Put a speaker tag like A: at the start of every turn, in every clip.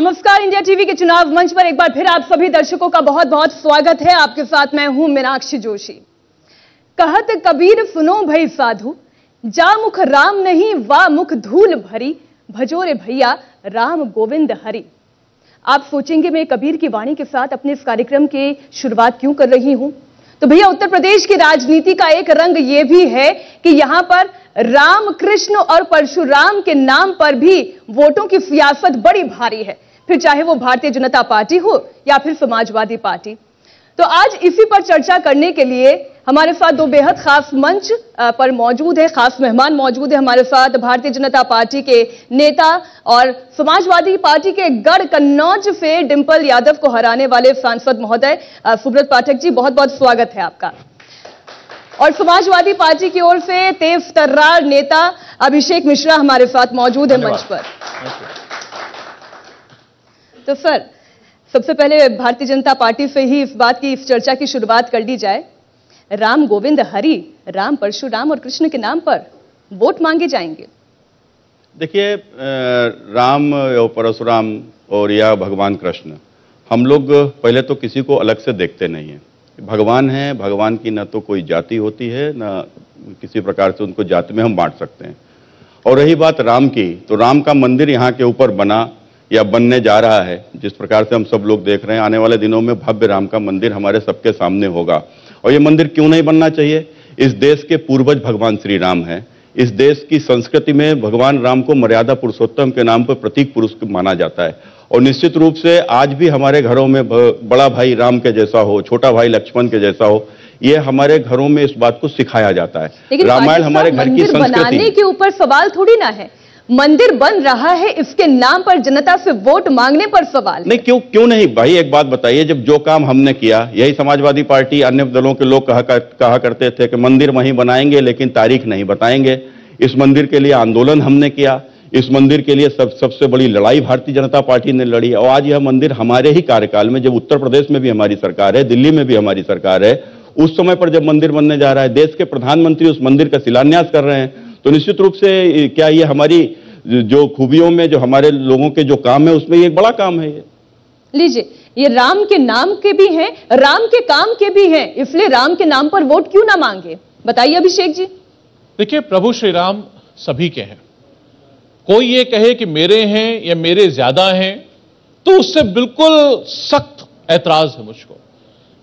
A: नमस्कार, India TV के चुनाव मंच पर एक बार फिर आप सभी दर्शकों का बहुत बहुत स्वागत है। आपके साथ मैं हूँ मीनाक्षी जोशी। कहत कबीर सुनो भई साधु, जा मुख राम नहीं, वा मुख धूल भरी। भजोरे भैया, राम गोविंद हरि। आप सोचेंगे मैं कबीर की वाणी के साथ अपने इस कार्यक्रम की शुरुआत क्यों कर रही हूँ? तो भैया, उत्तर प्रदेश की राजनीति का एक रंग यह भी है कि यहाँ पर राम कृष्ण और परशुराम के नाम पर भी वोटों की सियासत बड़ी भारी है। फिर चाहे वो भारतीय जनता पार्टी हो या फिर समाजवादी पार्टी। तो आज इसी पर चर्चा करने के लिए हमारे साथ दो बेहद खास मंच पर मौजूद है, खास मेहमान मौजूद है हमारे साथ भारतीय जनता पार्टी के नेता और समाजवादी पार्टी के गढ़ कन्नौज से डिंपल यादव को हराने वाले सांसद महोदय सुब्रत पाठक जी बहुत बहुत स्वागत है आपका। और समाजवादी पार्टी की ओर से तेज तर्रार नेता अभिषेक मिश्रा हमारे साथ मौजूद है मंच पर। तो सर सबसे पहले भारतीय जनता पार्टी से ही इस बात की इस चर्चा की शुरुआत कर ली जाए। राम गोविंद हरि राम परशुराम और कृष्ण के नाम पर वोट मांगे जाएँगे।
B: देखिए राम और परशुराम और या भगवान कृष्ण हम लोग पहले तो किसी को अलग से देखते नहीं हैं। भगवान है, भगवान की न तो कोई जाति होती है, न किसी प्रकार से उनको जाति में हम बांट सकते हैं। और रही बात राम की तो राम का मंदिर यहाँ के ऊपर बना या बनने जा रहा है, जिस प्रकार से हम सब लोग देख रहे हैं, आने वाले दिनों में भव्य राम का मंदिर हमारे सबके सामने होगा। और ये मंदिर क्यों नहीं बनना चाहिए? इस देश के पूर्वज भगवान श्री राम है। इस देश की संस्कृति में भगवान राम को मर्यादा पुरुषोत्तम के नाम पर प्रतीक पुरुष माना जाता है। और निश्चित रूप से आज भी हमारे घरों में बड़ा भाई राम के जैसा हो छोटा भाई लक्ष्मण के जैसा हो ये हमारे घरों में इस बात को सिखाया जाता है। रामायण हमारे घर की संस्कृति।
A: बनाने के ऊपर सवाल थोड़ी ना है। मंदिर बन रहा है इसके नाम पर जनता से वोट मांगने पर सवाल
B: नहीं क्यों क्यों नहीं? भाई एक बात बताइए जब जो काम हमने किया यही समाजवादी पार्टी अन्य दलों के लोग कहा कहा करते थे कि मंदिर वहीं बनाएँगे लेकिन तारीख नहीं बताएँगे। इस मंदिर के लिए आंदोलन हमने किया इस मंदिर के लिए सब सबसे बड़ी लड़ाई भारतीय जनता पार्टी ने लड़ी और आज यह मंदिर हमारे ही कार्यकाल में जब उत्तर प्रदेश में भी हमारी सरकार है दिल्ली में भी हमारी सरकार है उस समय पर जब मंदिर बनने जा रहा है देश के प्रधानमंत्री उस मंदिर का शिलान्यास कर रहे हैं तो निश्चित रूप से क्या ये हमारी जो खूबियों में जो हमारे लोगों के जो काम है उसमें एक बड़ा काम है ये।
A: लीजिए ये राम के नाम के भी हैं राम के काम के भी हैं इसलिए राम के नाम पर वोट क्यों ना मांगे? बताइए अभिषेक जी।
C: देखिए प्रभु श्री राम सभी के हैं। कोई ये कहे कि मेरे हैं या मेरे ज़्यादा हैं तो उससे बिल्कुल सख्त ऐतराज है मुझको।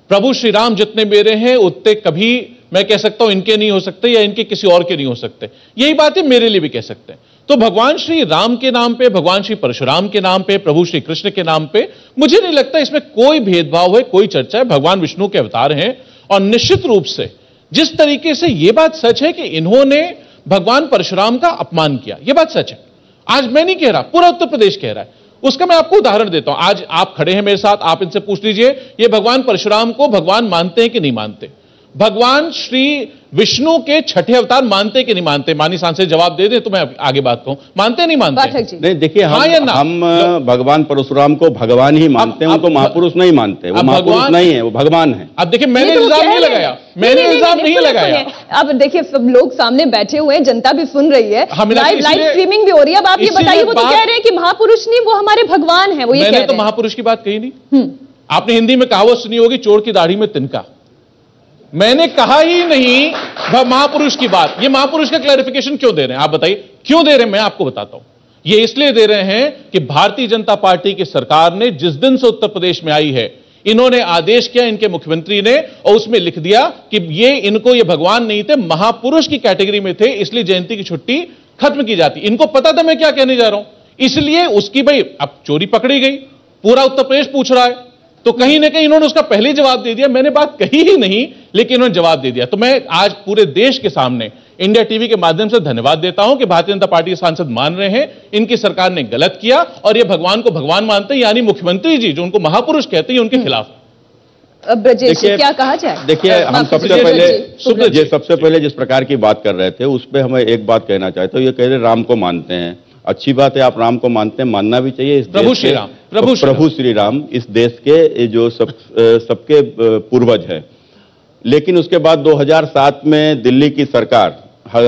C: प्रभु श्री राम जितने मेरे हैं, उतने कभी मैं कह सकता हूँ इनके नहीं हो सकते या इनके किसी और के नहीं हो सकते। यही बात है मेरे लिए भी कह सकते हैं। तो भगवान श्री राम के नाम पे, भगवान श्री परशुराम के नाम पे, प्रभु श्री कृष्ण के नाम पे, मुझे नहीं लगता इसमें कोई भेदभाव है, कोई चर्चा है। भगवान विष्णु के अवतार हैं और निश्चित रूप से जिस तरीके से यह बात सच है कि इन्होंने भगवान परशुराम का अपमान किया यह बात सच है। आज मैं नहीं कह रहा, पूरा उत्तर प्रदेश कह रहा है। उसका मैं आपको उदाहरण देता हूँ। आज आप खड़े हैं मेरे साथ, आप इनसे पूछ लीजिए, ये भगवान परशुराम को भगवान मानते हैं कि नहीं मानते? भगवान श्री विष्णु के छठे अवतार मानते कि नहीं मानते? मानी सांसद जवाब दे दे तो मैं आगे बात कहूँ मानते नहीं मानते?
B: नहीं देखिए हम, हाँ या ना? हम भगवान परशुराम को भगवान ही मानते हैं उनको महापुरुष नहीं मानते वो महापुरुष नहीं है वो भगवान है।
C: अब देखिए मैंने तो इल्ज़ाम नहीं लगाया। मैंने इल्ज़ाम नहीं लगाया।
A: अब देखिए सब लोग सामने बैठे हुए हैं जनता भी सुन रही है। लाइव लाइव स्ट्रीमिंग भी हो रही है। अब आप ये बताइए वो तो कह रहे हैं कि महापुरुष नहीं वो हमारे भगवान है वो ये
C: मैंने तो महापुरुष की बात कही नहीं। हम्म। आपने हिंदी में कहावत सुनी होगी चोर की दाढ़ी में तिनका। मैंने कहा ही नहीं महापुरुष की बात। ये महापुरुष का क्लैरिफिकेशन क्यों दे रहे हैं? आप बताइए। क्यों दे रहे हैं? मैं आपको बताता हूँ। ये इसलिए दे रहे हैं कि भारतीय जनता पार्टी की सरकार ने जिस दिन से उत्तर प्रदेश में आई है, इन्होंने आदेश किया, इनके मुख्यमंत्री ने, और उसमें लिख दिया कि ये, इनको ये भगवान नहीं थे, महापुरुष की कैटेगरी में थे, इसलिए जयंती की छुट्टी खत्म की जाती। इनको पता था मैं क्या कहने जा रहा हूँ। इसलिए उसकी भाई, अब चोरी पकड़ी गई। पूरा उत्तर प्रदेश पूछ रहा है। तो कहीं ना कहीं इन्होंने उसका पहले जवाब दे दिया। मैंने बात कही ही नहीं लेकिन इन्होंने जवाब दे दिया। तो मैं आज पूरे देश के सामने इंडिया टीवी के माध्यम से धन्यवाद देता हूँ कि भारतीय जनता पार्टी के सांसद मान रहे हैं इनकी सरकार ने गलत किया और ये भगवान को भगवान मानते हैं यानी मुख्यमंत्री जी जो उनको महापुरुष कहते हैं उनके हम्म। खिलाफ।
A: देखिए क्या कहा जाए?
B: देखिए हम सबसे पहले सबसे पहले जिस प्रकार की बात कर रहे थे उस पर हमें एक बात कहना चाहते हो ये कह रहे राम को मानते हैं। अच्छी बात है आप राम को मानते हैं मानना भी चाहिए इस
C: प्रभु श्री राम
B: प्रभु प्रभु श्री राम इस देश के जो सब सबके पूर्वज है। लेकिन उसके बाद 2007 में दिल्ली की सरकार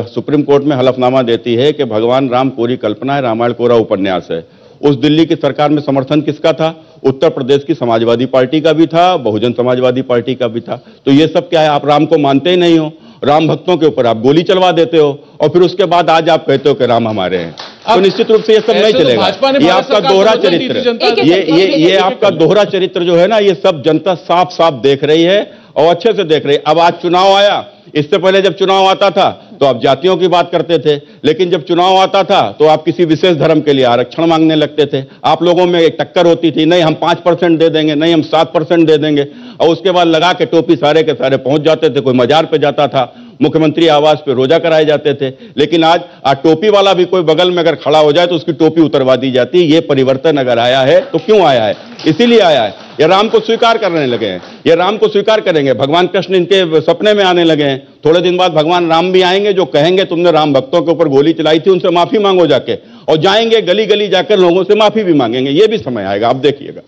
B: सुप्रीम कोर्ट में हलफनामा देती है कि भगवान राम कोरी कल्पना है रामायण कोरा उपन्यास है। उस दिल्ली की सरकार में समर्थन किसका था? उत्तर प्रदेश की समाजवादी पार्टी का भी था बहुजन समाजवादी पार्टी का भी था। तो ये सब क्या है आप राम को मानते ही नहीं हो? राम भक्तों के ऊपर आप गोली चलवा देते हो और फिर उसके बाद आज आप कहते हो कि राम हमारे हैं। तो
C: अब
B: निश्चित रूप से ये सब नहीं
C: तो
B: चलेगा। ये आपका दोहरा चरित्र। ये ये ये आपका दोहरा चरित्र जो है ना ये सब जनता साफ़ साफ़ देख रही है और अच्छे से देख रही है। अब आज चुनाव आया। इससे पहले जब चुनाव आता था तो आप जातियों की बात करते थे। लेकिन जब चुनाव आता था तो आप किसी विशेष धर्म के लिए आरक्षण मांगने लगते थे। आप लोगों में एक टक्कर होती थी नहीं हम पाँच परसेंट दे देंगे नहीं हम सात परसेंट दे देंगे। और उसके बाद लगा के टोपी सारे के सारे पहुँच जाते थे कोई मजार पे जाता था। मुख्यमंत्री आवास पे रोजा कराए जाते थे। लेकिन आज आज टोपी वाला भी कोई बगल में अगर खड़ा हो जाए तो उसकी टोपी उतरवा दी जाती है। ये परिवर्तन अगर आया है तो क्यों आया है? इसीलिए आया है। ये राम को स्वीकार करने लगे हैं। ये राम को स्वीकार करेंगे। भगवान कृष्ण इनके सपने में आने लगे हैं। थोड़े दिन बाद भगवान राम भी आएँगे जो कहेंगे तुमने राम भक्तों के ऊपर गोली चलाई थी उनसे माफ़ी मांगो जाके। और जाएँगे गली गली जाकर लोगों से माफ़ी भी मांगेंगे। ये भी समय आएगा। आप देखिएगा।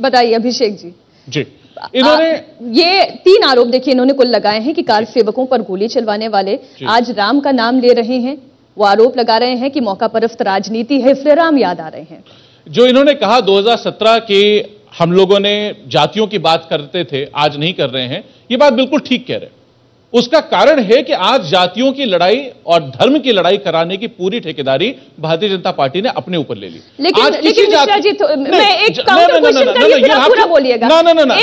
A: बताइए अभिषेक जी।
C: जी। इन्होंने
A: ये तीन आरोप देखिए इन्होंने कुल लगाए हैं कि कार सेवकों पर गोली चलवाने वाले आज राम का नाम ले रहे हैं। वो आरोप लगा रहे हैं कि मौका परस्त राजनीति है इसलिए राम याद आ रहे हैं।
C: जो इन्होंने कहा 2017 के हम लोगों ने जातियों की बात करते थे आज नहीं कर रहे हैं ये बात बिल्कुल ठीक कह रहे हैं। उसका कारण है कि आज जातियों की लड़ाई और धर्म की लड़ाई कराने की पूरी ठेकेदारी भारतीय जनता पार्टी ने अपने ऊपर ले ली।
A: लेकिन
C: आज
A: लेकिन जी तो- मैं एक काउंटर क्वेश्चन
C: ना,
A: करिए फिर आप पूरा बोलिएगा।
C: ना ना ना ना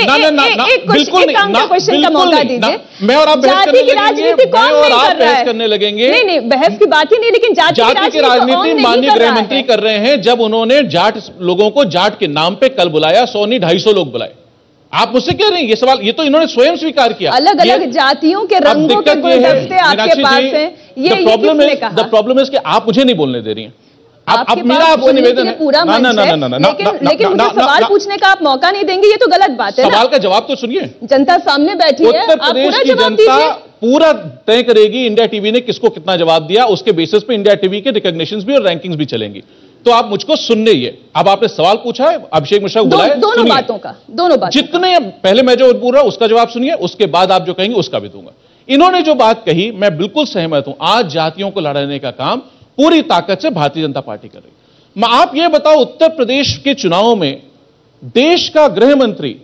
C: बिल्कुल नहीं
A: काउंटर क्वेश्चन का मौका दीजिए।
C: मैं और आप बहस
A: जाति
C: करने
A: की
C: लगेंगे,
A: राजनीति कौन
C: और आप बहस करने लगेंगे।
A: नहीं नहीं बहस की बात ही नहीं लेकिन जाति
C: की राजनीति माननीय गृह मंत्री कर रहे हैं। जब उन्होंने जाट लोगों को जाट के नाम पे कल बुलाया सौ नहीं ढाई सौ लोग बुलाए। आप मुझसे कह रहे हैं ये सवाल ये तो इन्होंने स्वयं स्वीकार किया।
A: अलग अलग जातियों के रंगों के
C: है,
A: गुलदस्ते आपके पास हैं ये
C: is-
A: कहा?
C: the problem is कि आप मुझे नहीं बोलने दे रही हैं।
A: आपके
C: अब मेरा आपसे निवेदन है।
A: पूरा
C: ना ना ना ना ना ना
A: लेकिन
C: ना, ना,
A: लेकिन
C: ना,
A: मुझे सवाल
C: ना,
A: पूछने का आप मौका नहीं देंगे ये तो गलत बात है
C: सवाल का जवाब तो सुनिए।
A: जनता सामने बैठी है आप पूरा
C: की
A: जवाब
C: जनता
A: दीजिए।
C: पूरा तय करेगी इंडिया टीवी ने किसको कितना जवाब दिया उसके बेसिस पे इंडिया टीवी के रिकॉग्निशन भी और रैंकिंग्स भी चलेंगी। तो आप मुझको सुनने ये अब आपने सवाल पूछा है अभिषेक मिश्रा को
A: दो,
C: बुलाया
A: दोनों बातों का दोनों बातों
C: जितने पहले मैं जो बोल रहा हूँ उसका जवाब सुनिए उसके बाद आप जो कहेंगे उसका भी दूँगा। इन्होंने जो बात कही मैं बिल्कुल सहमत हूँ आज जातियों को लड़ाने का काम पूरी ताकत से भारतीय जनता पार्टी कर रही मैं आप ये बताओ उत्तर प्रदेश के चुनाव में देश का गृह मंत्री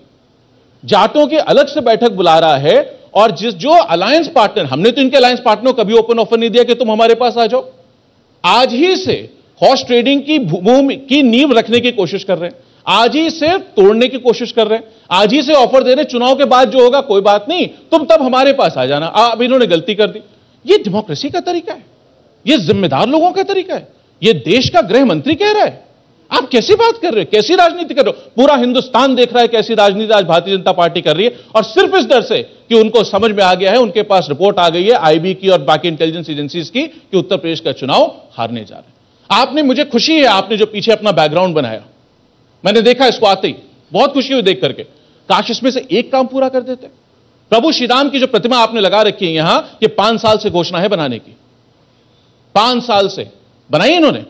C: जाटों की अलग से बैठक बुला रहा है और जिस जो अलायंस पार्टनर हमने तो इनके अलायंस पार्टनर कभी ओपन ऑफ़र नहीं दिया कि तुम हमारे पास आ जाओ। आज ही से हॉर्स ट्रेडिंग की भूमि की नींव रखने की कोशिश कर रहे हैं। आज ही से तोड़ने की कोशिश कर रहे हैं। आज ही से ऑफ़र दे रहे चुनाव के बाद जो होगा, कोई बात नहीं, तुम तब हमारे पास आ जाना। अब इन्होंने गलती कर दी। ये डेमोक्रेसी का तरीका है। ये जिम्मेदार लोगों का तरीका है। ये देश का गृह मंत्री कह रहा है। आप कैसी बात कर रहे हो? कैसी राजनीति कर रहे हो? पूरा हिंदुस्तान देख रहा है कैसी राजनीति आज भारतीय जनता पार्टी कर रही है। और सिर्फ़ इस डर से कि उनको समझ में आ गया है, उनके पास रिपोर्ट आ गई है आईबी की और बाकी इंटेलिजेंस एजेंसीज की, कि उत्तर प्रदेश का चुनाव हारने जा रहे हैं। आपने मुझे खुशी है, आपने जो पीछे अपना बैकग्राउंड बनाया। मैंने देखा इसको आते ही, बहुत खुशी हुई देख करके। काश इसमें से एक काम पूरा कर देते। प्रभु श्री राम की जो प्रतिमा आपने लगा रखी है यहाँ, ये पाँच साल से घोषणा है बनाने की। पाँच साल से। बनाई इन्होंने।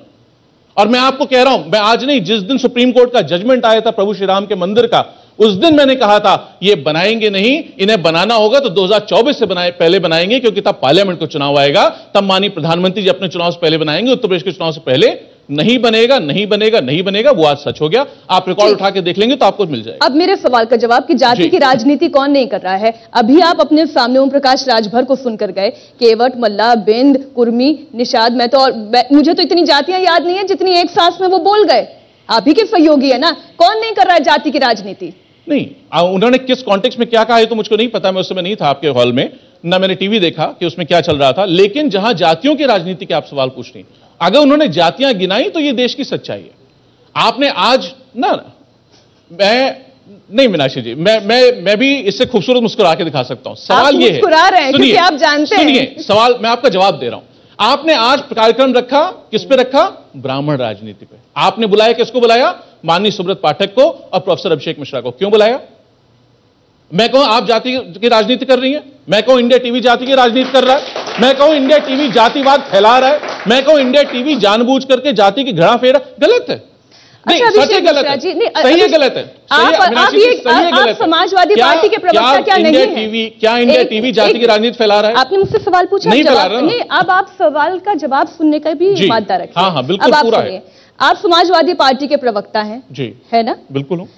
C: और मैं आपको कह रहा हूँ, मैं आज नहीं, जिस दिन सुप्रीम कोर्ट का जजमेंट आया था प्रभु श्री राम के मंदिर का उस दिन मैंने कहा था ये बनाएँगे नहीं इन्हें बनाना होगा तो 2024 से बनाए पहले बनाएँगे क्योंकि तब पार्लियामेंट को चुनाव आएगा। तब माननीय प्रधानमंत्री जी अपने चुनाव से पहले बनाएँगे उत्तर प्रदेश के चुनाव से पहले नहीं बनेगा नहीं बनेगा नहीं बनेगा वो आज सच हो गया। आप रिकॉर्ड उठा के देख लेंगे तो आपको मिल जाएगा।
A: अब मेरे सवाल का जवाब कि जाति की राजनीति कौन नहीं कर रहा है? अभी आप अपने सामने ओम प्रकाश राजभर को सुनकर गए केवट मल्ला बिंद कुर्मी निषाद मैं तो और मुझे तो इतनी जातियाँ याद नहीं है जितनी एक सांस में वो बोल गए। आप ही के सहयोगी है ना? कौन नहीं कर रहा है जाति की राजनीति?
C: नहीं उन्होंने किस कॉन्टेक्स्ट में क्या कहा है तो मुझको नहीं पता मैं उस समय नहीं था आपके हॉल में ना मैंने टीवी देखा कि उसमें क्या चल रहा था लेकिन जहाँ जातियों की राजनीति के आप सवाल पूछ रही अगर उन्होंने जातियाँ गिनाई तो ये देश की सच्चाई है। आपने आज ना मैं नहीं मीनाक्षी जी मैं मैं मैं भी इससे खूबसूरत मुस्कुरा के दिखा सकता हूँ। सवाल ये है
A: रहे हैं
C: सुनिए,
A: क्योंकि आप जानते हैं।
C: सुनिए सवाल मैं आपका जवाब दे रहा हूँ। आपने आज कार्यक्रम रखा, किस पे रखा? ब्राह्मण राजनीति पे। आपने बुलाया, किसको बुलाया? माननीय सुब्रत पाठक को और प्रोफेसर अभिषेक मिश्रा को। क्यों बुलाया? मैं कहूँ, आप जाति की राजनीति कर रही है। मैं कहूँ, इंडिया टीवी जाति की राजनीति कर रहा है। मैं कहूँ, इंडिया टीवी जातिवाद फैला रहा है। मैं कहूँ, इंडिया टीवी जानबूझ करके जाति की घड़ा फेरा। गलत है।
A: अच्छा, अभिषेक मिश्रा जी, नहीं,
C: सही है गलत है।
A: आप- आप ये- आप समाजवादी पार्टी के प्रवक्ता क्या नहीं है?
C: टीवी क्या इंडिया टीवी जाति की राजनीति फैला रहा है?
A: आपने मुझसे सवाल पूछा
C: नहीं।
A: नहीं अब आप सवाल का जवाब सुनने का भी। मादा रखिए।
C: हाँ, हाँ, बिल्कुल
A: आप
C: पूरा है।
A: आप समाजवादी पार्टी के प्रवक्ता हैं
C: जी।
A: है ना?
C: बिल्कुल हूँ।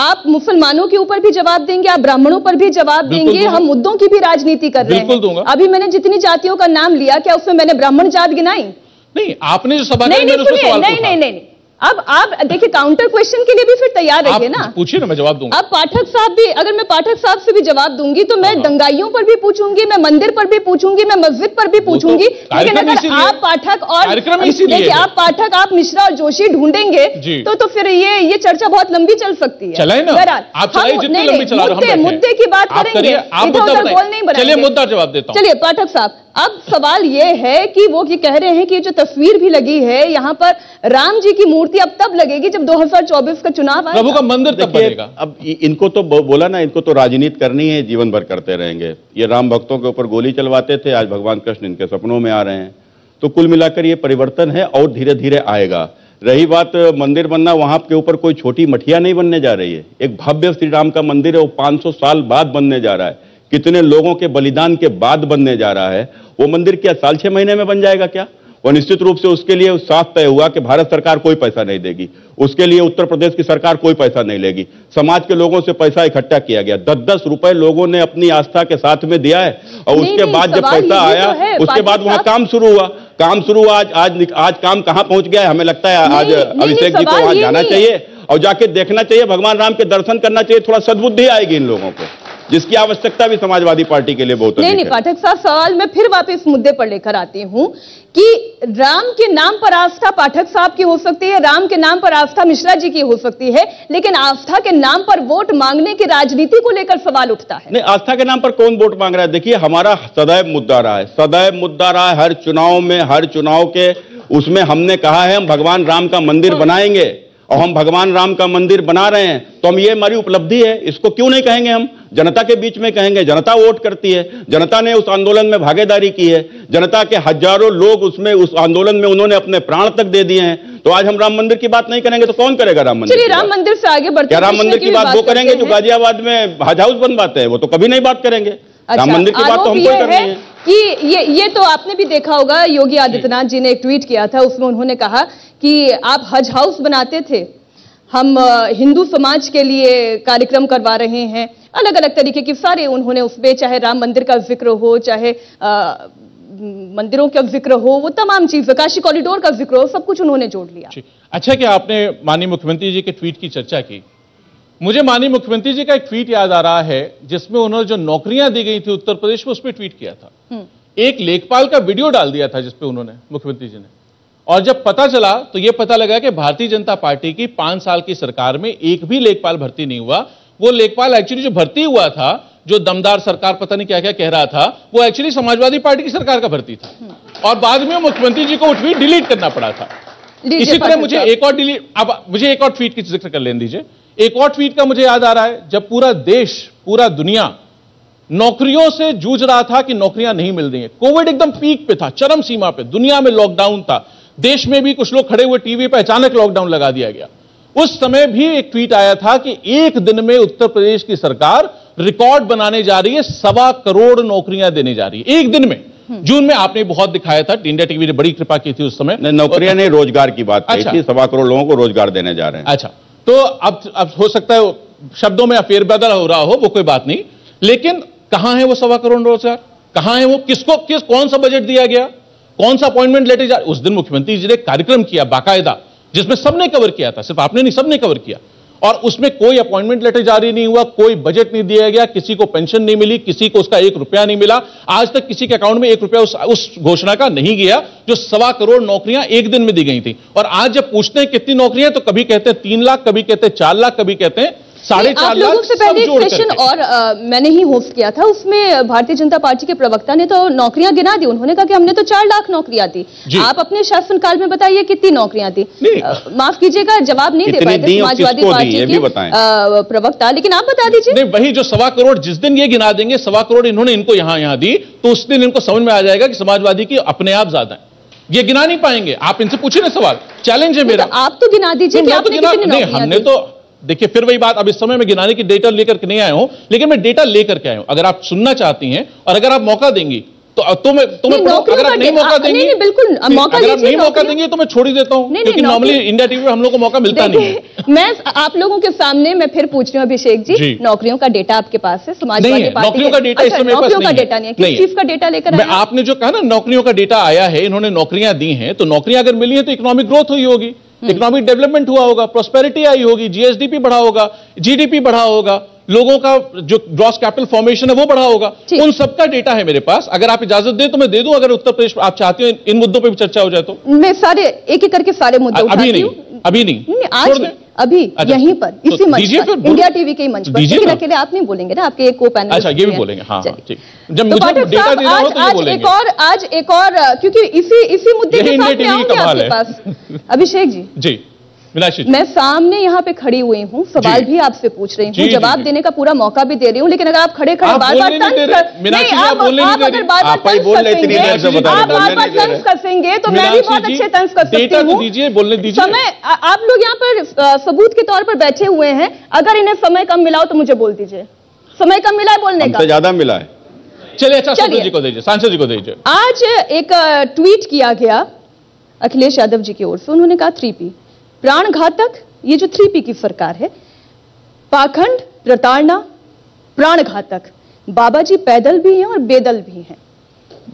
A: आप मुसलमानों के ऊपर भी जवाब देंगे आप ब्राह्मणों पर भी जवाब देंगे हम मुद्दों की भी राजनीति कर रहे हैं।
C: दूँगा।
A: अभी मैंने जितनी जातियों का नाम लिया क्या उसमें मैंने ब्राह्मण जात गिनाई?
C: नहीं आपने जो सवाल
A: नहीं नहीं नहीं नहीं। अब आप देखिए काउंटर क्वेश्चन के लिए भी फिर तैयार रहिए ना।
C: पूछिए ना मैं जवाब दूँगा।
A: अब पाठक साहब भी अगर मैं पाठक साहब से भी जवाब दूँगी तो मैं
C: हाँ।
A: दंगाइयों पर भी पूछूँगी मैं मंदिर पर भी पूछूँगी मैं मस्जिद पर भी
C: तो
A: पूछूँगी। लेकिन अगर आप पाठक और देखिए आप पाठक आप मिश्रा और जोशी ढूंढेंगे तो तो फिर ये ये चर्चा बहुत लंबी चल सकती है।
C: हो,
A: मुद्दे की बात करेंगे।
C: मुद्दा जवाब देता
A: चलिए पाठक साहब। अब सवाल ये है कि वो ये कह रहे हैं कि ये जो तस्वीर भी लगी है यहाँ पर राम जी की मूर्ति अब तब लगेगी जब 2024 का चुनाव आएगा।
C: प्रभु का मंदिर तब बनेगा।
B: अब इनको तो बोला ना इनको तो राजनीति करनी है जीवन भर करते रहेंगे। ये राम भक्तों के ऊपर गोली चलवाते थे आज भगवान कृष्ण इनके सपनों में आ रहे हैं। तो कुल मिलाकर ये परिवर्तन है और धीरे धीरे आएगा। रही बात मंदिर बनना वहाँ के ऊपर कोई छोटी मठिया नहीं बनने जा रही है। एक भव्य श्री राम का मंदिर है वो 500 साल बाद बनने जा रहा है। कितने लोगों के बलिदान के बाद बनने जा रहा है वो मंदिर क्या साल छह महीने में बन जाएगा क्या? और निश्चित रूप से उसके लिए साफ़ तय हुआ कि भारत सरकार कोई पैसा नहीं देगी। उसके लिए उत्तर प्रदेश की सरकार कोई पैसा नहीं लेगी। समाज के लोगों से पैसा इकट्ठा किया गया। दस दस रुपए लोगों ने अपनी आस्था के साथ में दिया है और
A: नहीं,
B: उसके
A: नहीं,
B: बाद जब पैसा आया
A: तो
B: उसके बाद वहाँ काम शुरू हुआ। काम शुरू हुआ आज आज आज काम कहाँ पहुँच गया है? हमें लगता है आज अभिषेक जी को वहाँ जाना चाहिए और जाके देखना चाहिए भगवान राम के दर्शन करना चाहिए थोड़ा सदबुद्धि आएगी इन लोगों को। जिसकी आवश्यकता भी समाजवादी पार्टी के लिए बहुत
A: नहीं नहीं पाठक साहब सवाल मैं फिर वापस मुद्दे पर लेकर आती हूँ कि राम के नाम पर आस्था पाठक साहब की हो सकती है राम के नाम पर आस्था मिश्रा जी की हो सकती है लेकिन आस्था के नाम पर वोट मांगने की राजनीति को लेकर सवाल उठता है।
B: नहीं आस्था के नाम पर कौन वोट मांग रहा है? देखिए हमारा सदैव मुद्दा रहा है। सदैव मुद्दा रहा है हर चुनाव में हर चुनाव के उसमें हमने कहा है हम भगवान राम का मंदिर बनाएँगे। और हम भगवान राम का मंदिर बना रहे हैं तो हम ये हमारी उपलब्धि है। इसको क्यों नहीं कहेंगे हम? जनता के बीच में कहेंगे जनता वोट करती है जनता ने उस आंदोलन में भागीदारी की है जनता के हज़ारों लोग उसमें उस आंदोलन में उन्होंने अपने प्राण तक दे दिए हैं। तो आज हम राम मंदिर की बात नहीं करेंगे तो कौन करेगा राम मंदिर
A: राम मंदिर से आगे बढ़ते
B: क्या राम मंदिर की बात वो करेंगे जो गाजियाबाद में हज हाउस बनवाते हैं वो तो कभी नहीं बात करेंगे। राम
A: अच्छा,
B: मंदिर की बात तो ही
A: है
B: है।
A: कि ये ये तो आपने भी देखा होगा योगी आदित्यनाथ जी ने एक ट्वीट किया था उसमें उन्होंने कहा कि आप हज हाउस बनाते थे हम हिंदू समाज के लिए कार्यक्रम करवा रहे हैं अलग अलग तरीके की सारे उन्होंने उसमें चाहे राम मंदिर का ज़िक्र हो चाहे अ, मंदिरों का ज़िक्र हो वो तमाम चीज़ें काशी कॉरिडोर का ज़िक्र हो सब कुछ उन्होंने जोड़ लिया।
C: अच्छा कि आपने माननीय मुख्यमंत्री जी के ट्वीट की चर्चा की। मुझे माननीय मुख्यमंत्री जी का एक ट्वीट याद आ रहा है जिसमें उन्होंने जो नौकरियाँ दी गई थी उत्तर प्रदेश में उस पर ट्वीट किया था।
A: हम्म।
C: एक लेखपाल का वीडियो डाल दिया था जिसपे उन्होंने मुख्यमंत्री जी ने। और जब पता चला तो यह पता लगा कि भारतीय जनता पार्टी की पाँच साल की सरकार में एक भी लेखपाल भर्ती नहीं हुआ। वो लेखपाल एक्चुअली जो भर्ती हुआ था जो दमदार सरकार पता नहीं क्या क्या कह रहा था वो एक्चुअली समाजवादी पार्टी की सरकार का भर्ती था। और बाद में मुख्यमंत्री जी को वो ट्वीट डिलीट करना पड़ा था। इसी तरह मुझे एक और डिलीट अब मुझे एक और ट्वीट की ज़िक्र कर लेने दीजिए। एक और ट्वीट का मुझे याद आ रहा है जब पूरा देश पूरा दुनिया नौकरियों से जूझ रहा था कि नौकरियाँ नहीं मिल रही हैं। कोविड एकदम पीक पे था चरम सीमा पे दुनिया में लॉकडाउन था। देश में भी कुछ लोग खड़े हुए टीवी पर अचानक लॉकडाउन लगा दिया गया। उस समय भी एक ट्वीट आया था कि एक दिन में उत्तर प्रदेश की सरकार रिकॉर्ड बनाने जा रही है सवा करोड़ नौकरियाँ देने जा रही है। एक दिन में। जून में आपने बहुत दिखाया था इंडिया टीवी ने बड़ी कृपा की थी उस समय।
B: नौकरियाँ नहीं रोज़गार की बात कही
C: अच्छा।
B: थी सवा करोड़ लोगों को रोज़गार देने जा रहे हैं।
C: अच्छा। तो अब अब हो सकता है शब्दों में फेरबदल हो रहा हो, वो कोई बात नहीं। लेकिन कहाँ है वो सवा करोड़ रोज़गार? कहाँ है वो किसको, किस, कौन सा बजट दिया गया? कौन सा अपॉइंटमेंट लेटे जा उस दिन मुख्यमंत्री जी ने कार्यक्रम किया, बाकायदा, जिसमें सबने कवर किया था, सिर्फ़ आपने नहीं, सबने कवर किया। और उसमें कोई अपॉइंटमेंट लेटर जारी नहीं हुआ कोई बजट नहीं दिया गया किसी को पेंशन नहीं मिली किसी को उसका एक रुपया नहीं मिला। आज तक किसी के अकाउंट में एक रुपया उस, उस घोषणा का नहीं गया जो सवा करोड़ नौकरियाँ एक दिन में दी गई थी। और आज जब पूछते हैं कितनी नौकरियाँ तो कभी कहते हैं तीन लाख कभी कहते हैं चार लाख कभी कहते हैं साढ़े चार लाख
A: से पहले एक सेशन और अ, मैंने ही होस्ट किया था। उसमें भारतीय जनता पार्टी के प्रवक्ता ने तो नौकरियाँ गिना दी। उन्होंने कहा कि हमने तो चार लाख नौकरियाँ दी। आप अपने शासनकाल में बताइए कितनी नौकरियाँ दी। माफ़ कीजिएगा जवाब नहीं दे पाए थे समाजवादी पार्टी के प्रवक्ता। लेकिन आप बता दीजिए।
C: वही जो सवा करोड़ जिस दिन ये गिना देंगे सवा करोड़ इन्होंने इनको यहाँ यहाँ दी तो उस दिन इनको समझ में आ जाएगा कि समाजवादी की अपने आप ज़्यादा है। ये गिना नहीं पाएँगे। आप इनसे पूछिए ना सवाल। चैलेंज है मेरा
A: तो आप तो गिना दीजिए कि
C: मैं तो गिना नहीं हमने तो देखिए फिर वही बात अब इस समय मैं गिनाने की डेटा लेकर के नहीं आया हूँ लेकिन मैं डेटा लेकर के आया हूँ। अगर आप सुनना चाहती हैं और अगर आप मौका देंगी तो तुम्हें
A: नहीं,
C: पढ़ो,
A: नौकरियों
C: अगर आप नहीं मौका देंगे
A: नहीं, बिल्कुल, मौका
C: अगर आप नहीं मौका देंगे तो मैं छोड़ ही देता हूँ क्योंकि नॉर्मली इंडिया टीवी में हम लोग को मौका मिलता नहीं है।
A: मैं आप लोगों के सामने मैं फिर पूछ रही हूँ अभिषेक जी,
C: जी।
A: नौकरियों का डेटा आपके पास है समाजवादी पार्टी
C: नौकरियों
A: का
C: डेटा इस
A: अच्छा,
C: समय
A: नौकरियों का
C: नहीं
A: डेटा नहीं है। किस चीज़ का डेटा लेकर
C: मैं आपने जो कहा ना नौकरियों का डेटा आया है इन्होंने नौकरियाँ दी हैं तो नौकरियाँ अगर मिली है तो इकोनॉमिक ग्रोथ हुई होगी। इकोनॉमिक डेवलपमेंट हुआ होगा प्रोस्पेरिटी आई होगी जीएसडीपी बढ़ा होगा जीडीपी बढ़ा होगा लोगों का जो ग्रॉस कैपिटल फॉर्मेशन है वो बढ़ा होगा। उन सबका डेटा है मेरे पास। अगर आप इजाज़त दें तो मैं दे दूँ अगर उत्तर प्रदेश आप चाहते हो इन- मुद्दों पर भी चर्चा हो जाए तो।
A: मैं सारे एक एक करके सारे मुद्दे
C: अभी नहीं अभी नहीं।
A: नहीं, आज। अभी
C: अच्छा,
A: यहीं पर
C: तो
A: इसी मंच पर इंडिया टीवी के ही मंच पर। लेकिन अकेले आप नहीं बोलेंगे ना आपके एक को पैनल
C: अच्छा ये भी बोलेंगे हाँ हाँ ठीक। जब
A: तो
C: मुझे डेटा देना हो
A: आज
C: तो ये
A: आज एक और आज एक और क्योंकि इसी इसी मुद्दे के साथ मैं आऊँगी आपके पास। अभिषेक जी।
C: जी।
A: मैं सामने यहाँ पे खड़ी हुई हूँ सवाल भी आपसे पूछ रही हूँ जवाब देने का पूरा मौका भी दे रही हूँ लेकिन अगर आप खड़े खड़े बार बार तंज
B: ही
A: कसेंगे तो मैं भी बहुत अच्छे तंज कर सकती
C: तो
A: हूँ।
C: दीजिए, बोलने दीजिए।
A: समय आप लोग यहाँ पर सबूत के तौर पर बैठे हुए हैं। अगर इन्हें समय कम मिला हो तो मुझे बोल दीजिए। समय कम मिला है बोलने का?
B: ज़्यादा मिला है।
C: चलिए अच्छा सांसद जी को दीजिए सांसद जी को दीजिए।
A: आज एक ट्वीट किया गया अखिलेश यादव जी की ओर से। उन्होंने कहा थ्री पी। प्राण घातक ये जो थ्री पी की सरकार है, पाखंड, प्रताड़ना प्राण घातक बाबा जी पैदल भी हैं और बेदल भी हैं।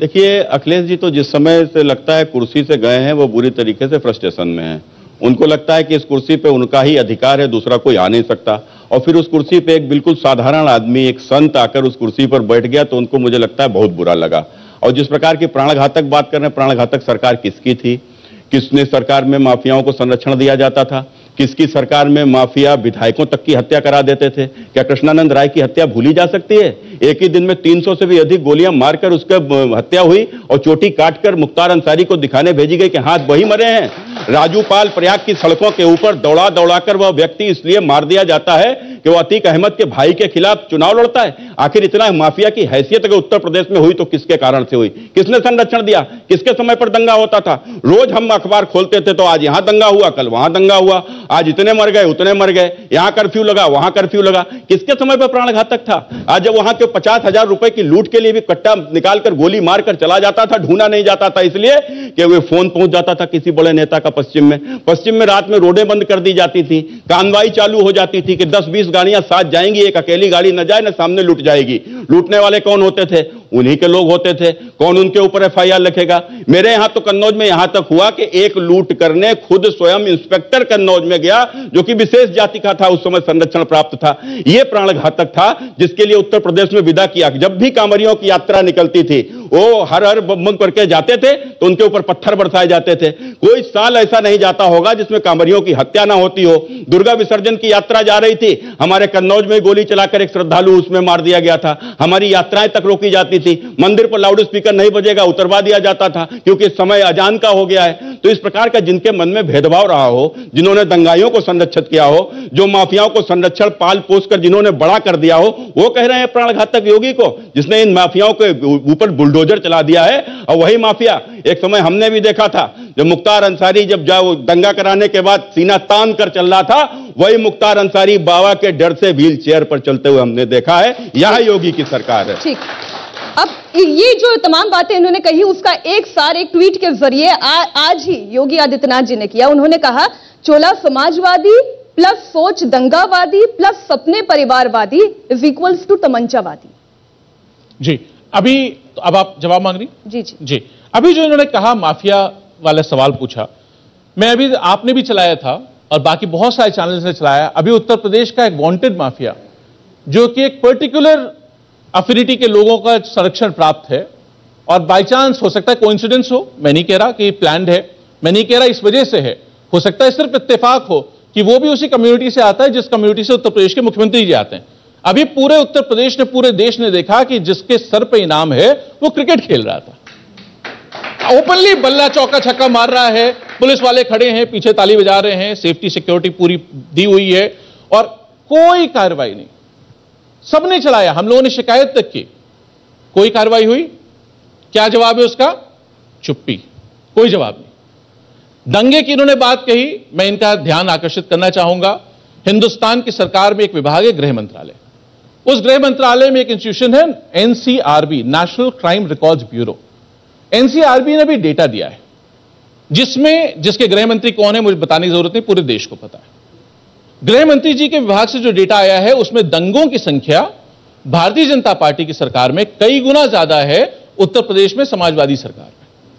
B: देखिए, अखिलेश जी तो जिस समय से लगता है कुर्सी से गए हैं, वो बुरी तरीके से फ्रस्ट्रेशन में हैं। उनको लगता है कि इस कुर्सी पे उनका ही अधिकार है, दूसरा कोई आ नहीं सकता। और फिर उस कुर्सी पे एक बिल्कुल साधारण आदमी, एक संत आकर उस कुर्सी पर बैठ गया तो उनको मुझे लगता है बहुत बुरा लगा। और जिस प्रकार की प्राणघातक बात कर रहे हैं, प्राणघातक सरकार किसकी थी? किसने सरकार में माफियाओं को संरक्षण दिया जाता था? किसकी सरकार में माफिया विधायकों तक की हत्या करा देते थे? क्या कृष्णानंद राय की हत्या भूली जा सकती है? एक ही दिन में 300 से भी अधिक गोलियाँ मारकर उसका हत्या हुई और चोटी काटकर मुख्तार अंसारी को दिखाने भेजी गई कि हाथ वही मरे हैं। राजू पाल प्रयाग की सड़कों के ऊपर दौड़ा दौड़ाकर वह व्यक्ति इसलिए मार दिया जाता है कि वह अतीक अहमद के भाई के खिलाफ चुनाव लड़ता है। आखिर इतना माफिया की हैसियत अगर उत्तर प्रदेश में हुई तो किसके कारण से हुई? किसने संरक्षण दिया? किसके समय पर दंगा होता था? रोज हम अखबार खोलते थे तो आज यहाँ दंगा हुआ, कल वहाँ दंगा हुआ। आज इतने मर गए, उतने मर गए। यहाँ कर्फ्यू लगा, वहाँ कर्फ्यू लगा। किसके समय पर प्राण घातक था? आज जब वहाँ के पचास हज़ार रुपए की लूट के लिए भी कट्टा निकालकर गोली मारकर चला जाता था, ढूंढा नहीं जाता था, इसलिए कि वे फ़ोन पहुँच जाता था किसी बड़े नेता का पश्चिम में। पश्चिम में रात में रोडें बंद कर दी जाती थी कानवाई चालू हो जाती थी कि दस बीस गाड़ियाँ साथ जाएँगी, एक अकेली गाड़ी न जाए, न सामने लूट जाएगी। लूटने वाले कौन होते थे? उन्हीं के लोग होते थे। कौन उनके ऊपर एफआईआर लिखेगा? मेरे यहाँ तो कन्नौज में यहाँ तक हुआ कि एक लूट करने खुद स्वयं इंस्पेक्टर कन्नौज में गया, जो कि विशेष जाति का था, उस समय संरक्षण प्राप्त था। यह प्राण घातक था, जिसके लिए उत्तर प्रदेश में विदा किया। जब भी कांवरियों की यात्रा निकलती थी वो हर हर बम करके जाते थे तो उनके ऊपर पत्थर बरसाए जाते थे। कोई साल ऐसा नहीं जाता होगा जिसमें कांवरियों की हत्या ना होती हो। दुर्गा विसर्जन की यात्रा जा रही थी। हमारे कन्नौज में गोली चलाकर एक श्रद्धालु उसमें मार दिया गया था। हमारी यात्राएँ तक रोकी जाती थी। मंदिर पर लाउड स्पीकर नहीं बजेगा, उतरवा दिया जाता था, क्योंकि समय अजान का हो गया है। तो इस प्रकार का जिनके मन में भेदभाव रहा हो, जिन्होंने दंगाइयों को संरक्षित किया हो, जो माफियाओं को संरक्षण पाल पोस कर जिन्होंने बड़ा कर दिया हो, वो कह रहे हैं प्राणघातक योगी को, जिसने इन माफियाओं के ऊपर बुलडोजर चला दिया है और वही माफिया। एक समय हमने भी देखा था जब मुख्तार अंसारी जब जाओ दंगा कराने के बाद सीना तान कर चल रहा था वही मुख्तार अंसारी बाबा के डर से व्हील चेयर पर चलते हुए हमने देखा है यह योगी की सरकार है।
A: ठीक। अब ये जो तमाम बातें इन्होंने कही उसका एक सार एक ट्वीट के ज़रिए आज ही योगी आदित्यनाथ जी ने किया। उन्होंने कहा चोला समाजवादी प्लस सोच दंगावादी प्लस सपने परिवारवादी इज़ इक्वल्स टू तमंचावादी।
C: जी। अभी तो अब आप जवाब मांग रही
A: जी जी।
C: जी। अभी जो इन्होंने कहा माफिया वाला सवाल पूछा मैं अभी आपने भी चलाया था और बाकी बहुत सारे चैनल्स ने चलाया। अभी उत्तर प्रदेश का एक वांटेड माफिया जो कि एक पर्टिकुलर अफिनिटी के लोगों का संरक्षण प्राप्त है और बाई चांस हो सकता है कोइंसिडेंस हो मैं नहीं कह रहा कि प्लान्ड है मैं नहीं कह रहा इस वजह से है। हो सकता है सिर्फ़ इत्तेफाक हो कि वो भी उसी कम्युनिटी से आता है जिस कम्युनिटी से उत्तर प्रदेश के मुख्यमंत्री जी आते हैं। अभी पूरे उत्तर प्रदेश ने, पूरे देश ने देखा कि जिसके सर पे इनाम है, वो क्रिकेट खेल रहा था। ओपनली बल्ला चौका छक्का मार रहा है, पुलिस वाले खड़े हैं, पीछे ताली बजा रहे हैं, सेफ्टी सिक्योरिटी पूरी दी हुई है, और कोई कार्रवाई नहीं। सबने चलाया, हम लोगों ने शिकायत तक की। कोई कार्रवाई हुई? क्या जवाब है उसका? चुप्पी। कोई जवाब नहीं। दंगे की इन्होंने बात कही, मैं इनका ध्यान आकर्षित करना चाहूँगा। हिंदुस्तान की सरकार में एक विभाग है, गृह मंत्रालय। उस गृह मंत्रालय में एक इंस्टीट्यूशन है NCRB national crime records bureau NCRB ने भी डेटा दिया है। जिसमें, जिसके गृह मंत्री कौन है, मुझे बताने की ज़रूरत नहीं, पूरे देश को पता है। गृह मंत्री जी के विभाग से जो डेटा आया है, उसमें दंगों की संख्या भारतीय जनता पार्टी की सरकार में कई गुना ज़्यादा है, उत्तर प्रदेश में समाजवादी सरकार।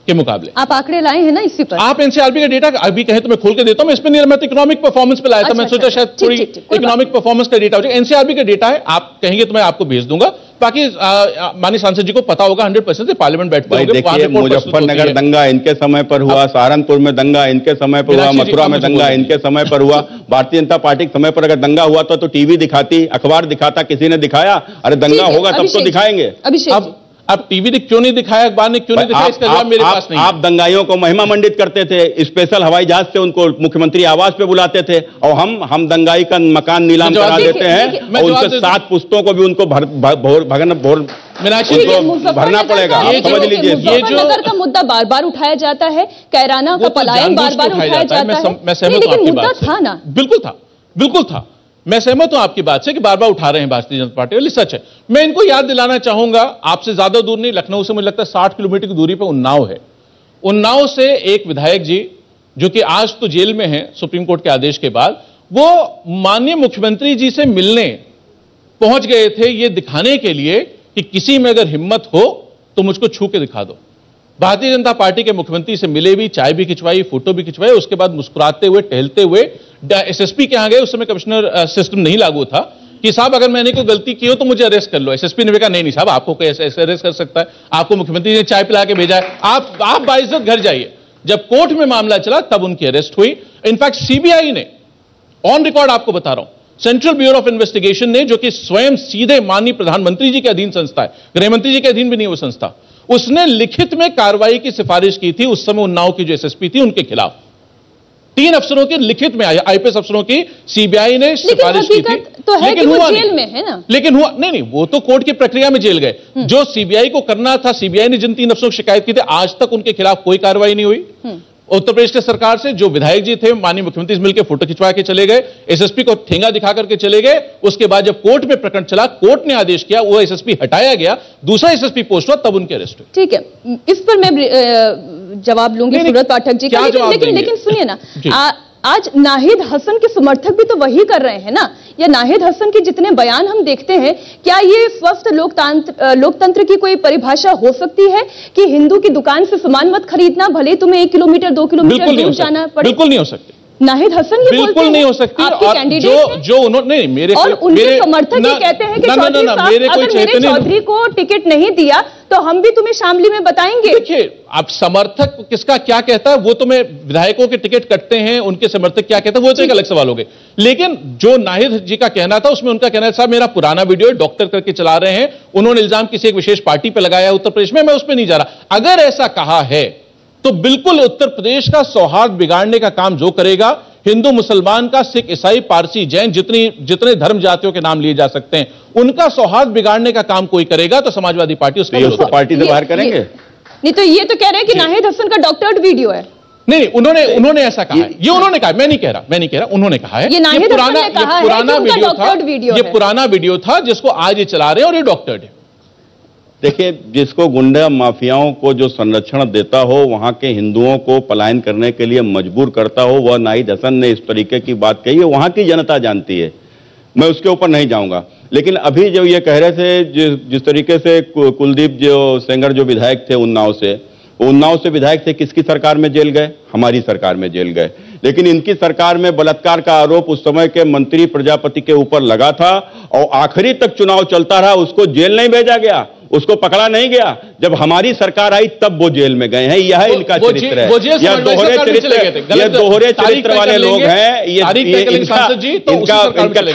C: के मुकाबले।
A: आप आंकड़े लाए हैं ना इसी पर।
C: आप एनसीआरबी का डेटा अभी कहें तो मैं खोल के देता हूँ मैं इसमें नहीं मैं तो इकोनॉमिक परफॉर्मेंस पे लाया था
A: अच्छा,
C: मैं सोचा
A: अच्छा,
C: शायद थोड़ी इकोनॉमिक परफॉर्मेंस का डेटा हो जाए। एनसीआरबी का डेटा है आप कहेंगे तो मैं आपको भेज दूँगा। बाकी माननीय सांसद जी को पता होगा हंड्रेड परसेंट पार्लियामेंट बैठ होती
B: मुजफ्फरनगर दंगा इनके समय पर हुआ सहारनपुर में दंगा इनके समय पर हुआ मथुरा में दंगा इनके समय पर हुआ भारतीय जनता पार्टी के समय पर अगर दंगा हुआ था तो टीवी दिखाती अखबार दिखाता किसी ने दिखाया अरे दंगा होगा तब तो दिखाएँगे।
C: अब अब टीवी ने क्यों नहीं दिखाया? अखबार ने क्यों नहीं दिखाया?
B: आप,
C: इसका जवाब मेरे
B: आप,
C: पास नहीं
B: आप दंगाइयों को महिमा मंडित करते थे स्पेशल हवाई जहाज़ से उनको मुख्यमंत्री आवास पे बुलाते थे और हम हम दंगाई का मकान नीलाम करा देते हैं और उनसे सात पुस्तों को भी उनको भगन भोर उनको भरना पड़ेगा। आप समझ लीजिए
C: ये जो-
A: का मुद्दा बार बार उठाया जाता है कैराना का
C: तो
A: पलायन बार बार
C: उठाया जाता है
A: लेकिन मुद्दा था ना।
C: बिल्कुल था बिल्कुल था। मैं सहमत हूँ आपकी बात से कि बार बार उठा रहे हैं भारतीय जनता पार्टी। वाले सच है। मैं इनको याद दिलाना चाहूँगा, आपसे ज़्यादा दूर नहीं, लखनऊ से मुझे लगता है साठ किलोमीटर की दूरी पर उन्नाव है। उन्नाव से एक विधायक जी, जो कि आज तो जेल में है, सुप्रीम कोर्ट के आदेश के बाद, वो माननीय मुख्यमंत्री जी से मिलने पहुँच गए थे ये दिखाने के लिए कि किसी में अगर हिम्मत हो तो मुझको छू के दिखा दो। भारतीय जनता पार्टी के मुख्यमंत्री से मिले भी, चाय भी खिंचवाई, फ़ोटो भी खिंचवाई, उसके बाद मुस्कुराते हुए, टहलते हुए एसएसपी के यहाँ गए उस समय कमिश्नर सिस्टम नहीं लागू था कि साहब, अगर मैंने कोई गलती की हो तो मुझे अरेस्ट कर लो। एसएसपी ने भी कहा, नहीं नहीं साहब, आपको ऐसे अरेस्ट कर सकता है। आपको मुख्यमंत्री ने चाय पिला के भेजा है। आप आप बाइज्जत घर जाइए। जब कोर्ट में मामला चला, तब उनकी अरेस्ट हुई। इनफैक्ट सीबीआई ने ऑन रिकॉर्ड आपको बता रहा हूँ सेंट्रल ब्यूरो ऑफ़ इन्वेस्टिगेशन ने, जो कि स्वयं सीधे माननीय प्रधानमंत्री जी के अधीन संस्था है गृहमंत्री जी के अधीन भी नहीं वो संस्था, उसने लिखित में कार्रवाई की सिफारिश की थी। उस समय उन्नाव की जो एसएसपी थी, उनके खिलाफ। तीन अफसरों की लिखित में आई आईपीएस अफसरों की सीबीआई ने सिफारिश की थी।
A: तो है
C: लेकिन
A: वो
C: हुआ
A: जेल। में है ना।
C: लेकिन हुआ नहीं नहीं वो तो कोर्ट की प्रक्रिया में जेल गए। जो सीबीआई को करना था सीबीआई ने जिन तीन अफसरों की शिकायत की थी आज तक उनके खिलाफ कोई कार्रवाई नहीं हुई। उत्तर प्रदेश के सरकार से जो विधायक जी थे माननीय मुख्यमंत्री से मिलकर फ़ोटो खिंचवा के चले गए एसएसपी को ठेंगा दिखा करके चले गए उसके बाद जब कोर्ट में प्रकरण चला कोर्ट ने आदेश किया वो एसएसपी हटाया गया दूसरा एसएसपी पोस्ट हुआ तब उनके अरेस्ट हुए
A: ठीक है। इस पर मैं जवाब लूँगी सूरत पाठक जी का। लेकिन लेकिन लेकिन सुनिए ना आ, आज नाहिद हसन के समर्थक भी तो वही कर रहे हैं ना? या नाहिद हसन के जितने बयान हम देखते हैं क्या ये स्वस्थ लोकतंत्र लोकतंत्र की कोई परिभाषा हो सकती है कि हिंदू की दुकान से सामान मत खरीदना भले तुम्हें एक किलोमीटर दो किलोमीटर दूर जाना पड़े?
C: बिल्कुल नहीं हो सकती।
A: नाहिद हसन ये
C: बिल्कुल नहीं हो सकती।
A: आपके
C: और जो जो उन्होंने नहीं मेरे
A: और उनके
C: मेरे-
A: समर्थक ये कहते हैं कि
C: ना- ना- ना- मेरे कोई
A: मेरे चौधरी को टिकट नहीं दिया तो हम भी तुम्हें शामली में बताएँगे।
C: देखिए अब समर्थक किसका क्या कहता है वो तो मैं विधायकों के टिकट कटते हैं उनके समर्थक क्या कहते हैं वो तो एक अलग सवाल हो गए। लेकिन जो नाहिद जी का कहना था उसमें उनका कहना है साहब मेरा पुराना वीडियो डॉक्टर करके चला रहे हैं उन्होंने इल्ज़ाम किसी एक विशेष पार्टी पर लगाया है उत्तर प्रदेश में मैं उस पर नहीं जा रहा। अगर ऐसा कहा है तो बिल्कुल उत्तर प्रदेश का सौहार्द बिगाड़ने का काम जो करेगा हिंदू मुसलमान का सिख ईसाई पारसी जैन जितनी जितने धर्म जातियों के नाम लिए जा सकते हैं उनका सौहार्द बिगाड़ने का काम कोई करेगा तो समाजवादी पार्टी उसका
B: तो उसको पार्टी से बाहर करेंगे?
A: नहीं तो ये तो कह रहे हैं कि नाहिद हसन का डॉक्टर्ड वीडियो है।
C: नहीं नहीं उन्होंने उन्होंने ऐसा कहा है। ये उन्होंने कहा मैं नहीं कह रहा मैं नहीं कह रहा उन्होंने कहा है।
A: ये हसन
C: पुराना ये पुराना वीडियो था
A: वीडियो
C: ये पुराना वीडियो था जिसको आज ये चला रहे हैं और ये डॉक्टर्ड है।
B: देखिए, जिसको गुंडा माफियाओं को जो संरक्षण देता हो, वहाँ के हिंदुओं को पलायन करने के लिए मजबूर करता हो, वह नाहिद हसन ने इस तरीके की बात कही है, वहाँ की जनता जानती है। मैं उसके ऊपर नहीं जाऊँगा। लेकिन अभी जो ये कह रहे थे, जिस जिस तरीके से कुलदीप जो, सेंगर जो विधायक थे उन्नाव से उन्नाव से विधायक थे, किसकी सरकार में जेल गए? हमारी सरकार में जेल गए। लेकिन इनकी सरकार में बलात्कार का आरोप उस समय के मंत्री प्रजापति के ऊपर लगा था, और आखिरी तक चुनाव चलता रहा, उसको जेल नहीं भेजा गया। उसको पकड़ा नहीं गया। जब हमारी सरकार आई तब वो जेल में गए हैं। यह
C: वो-
B: इनका
C: वो
B: चरित्र है। यह दोहरे। चरित्र ये दोहरे चरित्र वाले लोग हैं। ये इनका
C: तो
B: इनका।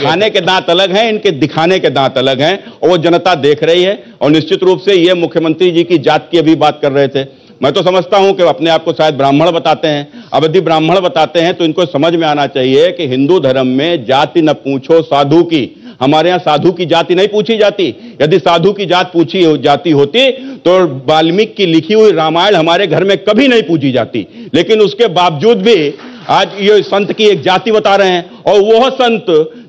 B: खाने के दांत अलग हैं इनके दिखाने के दांत अलग हैं और वो जनता देख रही है और निश्चित रूप से ये मुख्यमंत्री जी की जात की अभी बात कर रहे थे। मैं तो समझता हूँ कि अपने आप को शायद ब्राह्मण बताते हैं। अब यदि ब्राह्मण बताते हैं तो इनको समझ में आना चाहिए कि हिंदू धर्म में जाति न पूछो साधु की। हमारे यहाँ साधु की जाति नहीं पूछी जाती। यदि साधु की जात पूछी जाती होती तो वाल्मीकि की लिखी हुई रामायण हमारे घर में कभी नहीं पूछी जाती। लेकिन उसके बावजूद भी आज ये संत की एक जाति बता रहे हैं और वह संत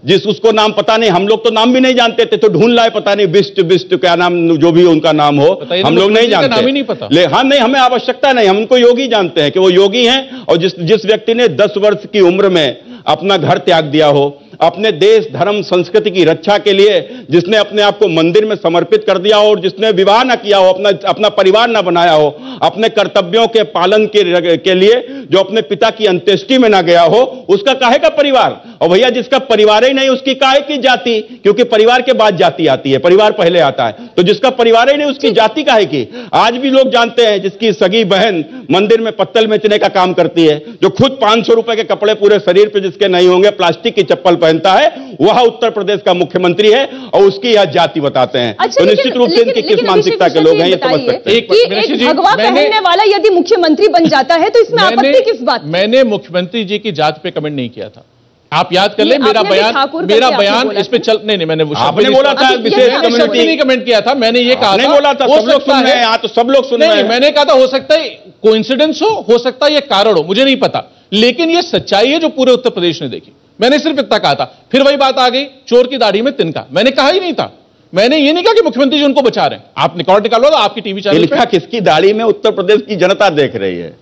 B: जिस उसको नाम पता नहीं हम लोग तो नाम भी नहीं जानते थे तो ढूंढ लाए पता नहीं बिस्ट बिस्ट क्या नाम जो भी उनका नाम हो हम लोग नहीं जानते।
C: नाम ही नहीं पता।
B: ले हाँ नहीं हमें आवश्यकता नहीं हम उनको योगी जानते हैं कि वो योगी हैं और जिस जिस व्यक्ति ने दस वर्ष की उम्र में अपना घर त्याग दिया हो अपने देश धर्म संस्कृति की रक्षा के लिए जिसने अपने आप को मंदिर में समर्पित कर दिया हो और जिसने विवाह ना किया हो अपना अपना परिवार ना बनाया हो अपने कर्तव्यों के पालन के, के लिए जो अपने पिता की अंत्येष्टि में ना गया हो उसका काहे का परिवार? और भैया जिसका परिवार ही नहीं उसकी काहे की जाति? क्योंकि परिवार के बाद जाति आती है परिवार पहले आता है। तो जिसका परिवार ही नहीं उसकी जाति काहे की? आज भी लोग जानते हैं जिसकी सगी बहन मंदिर में पत्तल बेचने का काम करती है जो खुद पाँच सौ रुपए के कपड़े पूरे शरीर पे जिसके नहीं होंगे प्लास्टिक की चप्पल पहनता है वह उत्तर प्रदेश का मुख्यमंत्री है और उसकी यह जाति बताते हैं।
A: अच्छा,
B: तो निश्चित रूप से इनकी किस मानसिकता के लोग हैं ये समझ सकते हैं।
A: पहनने वाला यदि मुख्यमंत्री बन जाता है तो इसमें आपत्ति किस बात
C: मैंने मुख्यमंत्री जी की जात पे कमेंट नहीं किया था। आप याद कर लें मेरा बयान मेरा बयान इस पे चल नहीं नहीं मैंने
B: आपने बोला था विशेष कम्युनिटी
C: नहीं कमेंट किया था मैंने ये कहा था
B: बोला था सब लोग सुन रहे
C: हैं
B: तो सब लोग सुन रहे हैं।
C: मैंने कहा था हो सकता है कोइंसिडेंस हो हो सकता है ये कारण हो मुझे नहीं पता। लेकिन यह सच्चाई है जो पूरे उत्तर प्रदेश ने देखी। मैंने सिर्फ़ इतना कहा था। फिर वही बात आ गई चोर की दाढ़ी में तिनका मैंने कहा ही नहीं था। मैंने ये नहीं कहा कि मुख्यमंत्री जी उनको बचा रहे हैं। आप रिकॉर्ड निकालो तो आपकी टीवी चैनल पे।
B: किसकी दाढ़ी में? उत्तर प्रदेश की जनता देख रही है।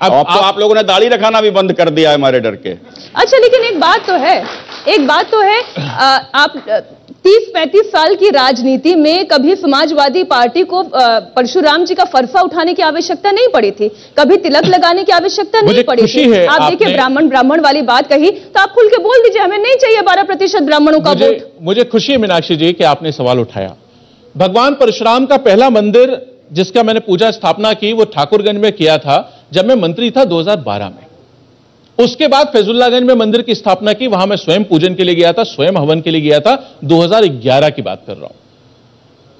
C: अब
B: अब तो
C: आप-
B: आप लोगों ने दाढ़ी रखाना भी बंद कर दिया है हमारे डर के।
A: अच्छा लेकिन एक बात तो है। एक बात तो है आ, आप तीस पैंतीस साल की राजनीति में कभी समाजवादी पार्टी को परशुराम जी का फरसा उठाने की आवश्यकता नहीं पड़ी थी। कभी तिलक लगाने की आवश्यकता नहीं पड़ी थी।
C: है
A: आप देखिए ब्राह्मण ब्राह्मण वाली बात कही तो आप खुल के बोल दीजिए हमें नहीं चाहिए बारह प्रतिशत ब्राह्मणों का वोट।
C: मुझे मुझे खुशी है मीनाक्षी जी कि आपने सवाल उठाया। भगवान परशुराम का पहला मंदिर जिसका मैंने पूजा स्थापना की वो ठाकुरगंज में किया था जब मैं मंत्री था 2012 में। उसके बाद फैजुल्लागंज में मंदिर की स्थापना की, वहाँ मैं स्वयं पूजन के लिए गया था, स्वयं हवन के लिए गया था 2011 की बात कर रहा हूँ।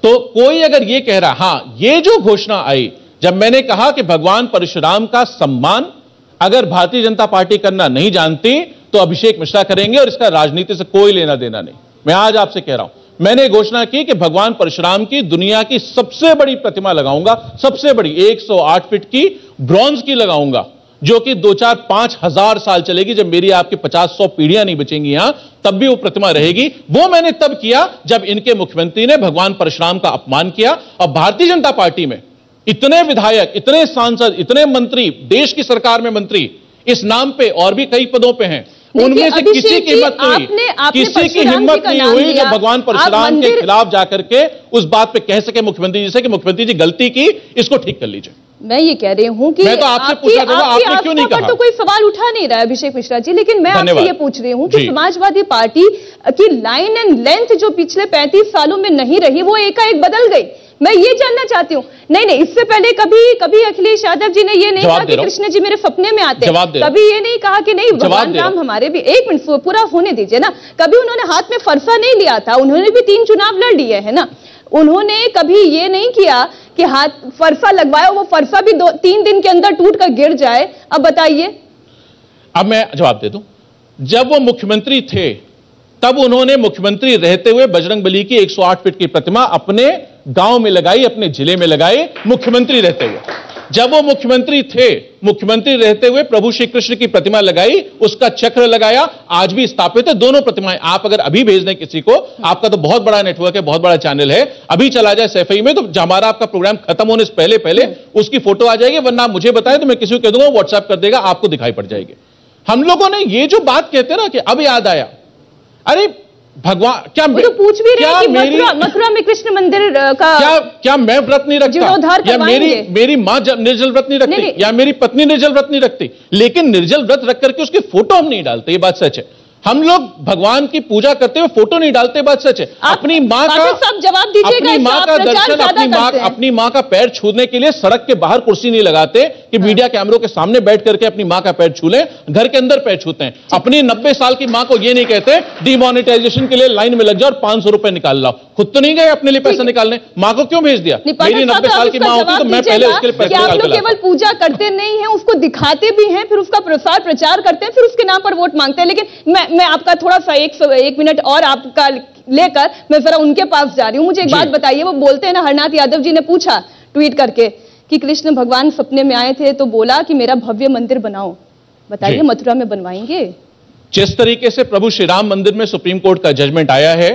C: तो कोई अगर यह कह रहा, हाँ, ये जो घोषणा आई, जब मैंने कहा कि भगवान परशुराम का सम्मान अगर भारतीय जनता पार्टी करना नहीं जानती तो अभिषेक मिश्रा करेंगे और इसका राजनीति से कोई लेना देना नहीं। मैं आज आपसे कह रहा हूँ, मैंने घोषणा की कि भगवान परशुराम की दुनिया की सबसे बड़ी प्रतिमा लगाऊँगा, सबसे बड़ी 108 फीट की, ब्रॉन्ज की लगाऊँगा। जो कि दो चार पाँच हज़ार साल चलेगी। जब मेरी आपकी पचास सौ पीढ़ियाँ नहीं बचेंगी यहाँ, तब भी वो प्रतिमा रहेगी। वो मैंने तब किया जब इनके मुख्यमंत्री ने भगवान परशुराम का अपमान किया। और भारतीय जनता पार्टी में इतने विधायक, इतने सांसद, इतने मंत्री, देश की सरकार में मंत्री, इस नाम पे और भी कई पदों पे हैं। उनमें से किसी की हिम्मत नहीं किसी की हिम्मत नहीं हुई जो भगवान परशुराम के खिलाफ जाकर के उस बात पे कह सके मुख्यमंत्री जी से कि मुख्यमंत्री जी गलती की इसको ठीक कर लीजिए।
A: मैं ये कह रही हूँ कि
C: मैं तो आपसे चाहूँगा,
A: आपकी
C: आपने क्यों नहीं कहा?
A: तो कोई सवाल उठा नहीं रहा है अभिषेक मिश्रा जी लेकिन मैं आपसे ये पूछ रही हूँ कि समाजवादी पार्टी की लाइन एंड लेंथ जो पिछले 35 सालों में नहीं रही वो एकाएक बदल गई। मैं ये जानना चाहती हूँ। नहीं नहीं इससे पहले कभी कभी अखिलेश यादव जी ने ये नहीं कहा कि कृष्ण जी मेरे सपने में आते
C: रहा
A: कभी ये नहीं कहा कि नहीं भगवान राम हमारे भी एक मिनट पूरा होने दीजिए ना। कभी उन्होंने हाथ में फरसा नहीं लिया था उन्होंने भी तीन चुनाव लड़ लिए है ना। उन्होंने कभी ये नहीं किया कि हाथ फरसा लगवाया वो फरसा भी दो तीन दिन के अंदर टूट कर गिर जाए। अब बताइए।
C: अब मैं जवाब दे दूँ। जब वो मुख्यमंत्री थे तब उन्होंने मुख्यमंत्री रहते हुए बजरंग बली की 108 फीट की प्रतिमा अपने गाँव में लगाई, अपने ज़िले में लगाई, मुख्यमंत्री रहते हुए। जब वो मुख्यमंत्री थे, मुख्यमंत्री रहते हुए प्रभु श्री कृष्ण की प्रतिमा लगाई, उसका चक्र लगाया, आज भी स्थापित है, दोनों प्रतिमाएँ आप अगर अभी भेज दें किसी को, आपका तो बहुत बड़ा नेटवर्क है, बहुत बड़ा चैनल है, अभी चला जाए सैफई में तो हमारा आपका प्रोग्राम खत्म होने से पहले पहले उसकी फ़ोटो आ जाएगी, वरना मुझे बताएँ तो मैं किसी को कह दूँगा व्हाट्सएप कर देगा, आपको दिखाई पड़ जाएगी। हम लोगों ने ये जो बात कहते ना कि अब याद आया, अरे भगवान क्या
A: तो पूछ भी रहे हैं कि मथुरा मथुरा में कृष्ण मंदिर का
C: क्या क्या मैं व्रत नहीं रखता? या मेरी मेरी माँ निर्जल व्रत नहीं रखती। या मेरी पत्नी निर्जल व्रत नहीं रखती? लेकिन निर्जल व्रत रख करके उसकी फ़ोटो हम नहीं डालते ये बात सच है। हम लोग भगवान की पूजा करते हुए फ़ोटो नहीं डालते बात सच है। अपनी माँ का
A: साहब जवाब दीजिएगा,
C: अपनी माँ का दर्शन अपनी माँ अपनी माँ का पैर छूने के लिए सड़क के बाहर कुर्सी नहीं लगाते कि मीडिया कैमरों के सामने बैठ करके अपनी माँ का पैर छू लें घर के अंदर पैर छूते हैं। अपनी नब्बे साल की माँ को ये नहीं कहते डिमोनिटाइजेशन के लिए लाइन में लग जाओ और पाँच सौ रुपए निकाल लाओ। खुद तो नहीं गए अपने लिए पैसा निकालने। माँ को क्यों भेज दिया? मेरी नब्बे साल की माँ होती तो मैं पहले उसके लिए पैसे निकाल
A: केवल पूजा करते नहीं है उसको दिखाते भी हैं फिर उसका प्रसार प्रचार करते हैं फिर उसके नाम पर वोट मांगते हैं। लेकिन मैं आपका थोड़ा सा एक एक मिनट और आपका लेकर मैं जरा उनके पास जा रही हूँ। मुझे एक बात बताइए वो बोलते हैं ना हरनाथ यादव जी ने पूछा ट्वीट करके कि कृष्ण भगवान सपने में आए थे तो बोला कि मेरा भव्य मंदिर बनाओ। बताइए मथुरा में बनवाएँगे?
C: जिस तरीके से प्रभु श्री राम मंदिर में सुप्रीम कोर्ट का जजमेंट आया है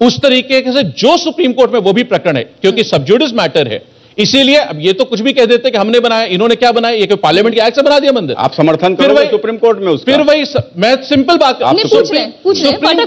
C: उस तरीके से जो सुप्रीम कोर्ट में वो भी प्रकरण है क्योंकि सबजुडिस मैटर है। इसीलिए अब ये तो कुछ भी कह देते कि हमने बनाया इन्होंने क्या बनाया ये पार्लियामेंट के एक्ट से बना दिया मंदिर
B: आप समर्थन
C: फिर वही-
B: सुप्रीम कोर्ट में उसका
C: फिर वही स, मैं सिंपल बात
B: आप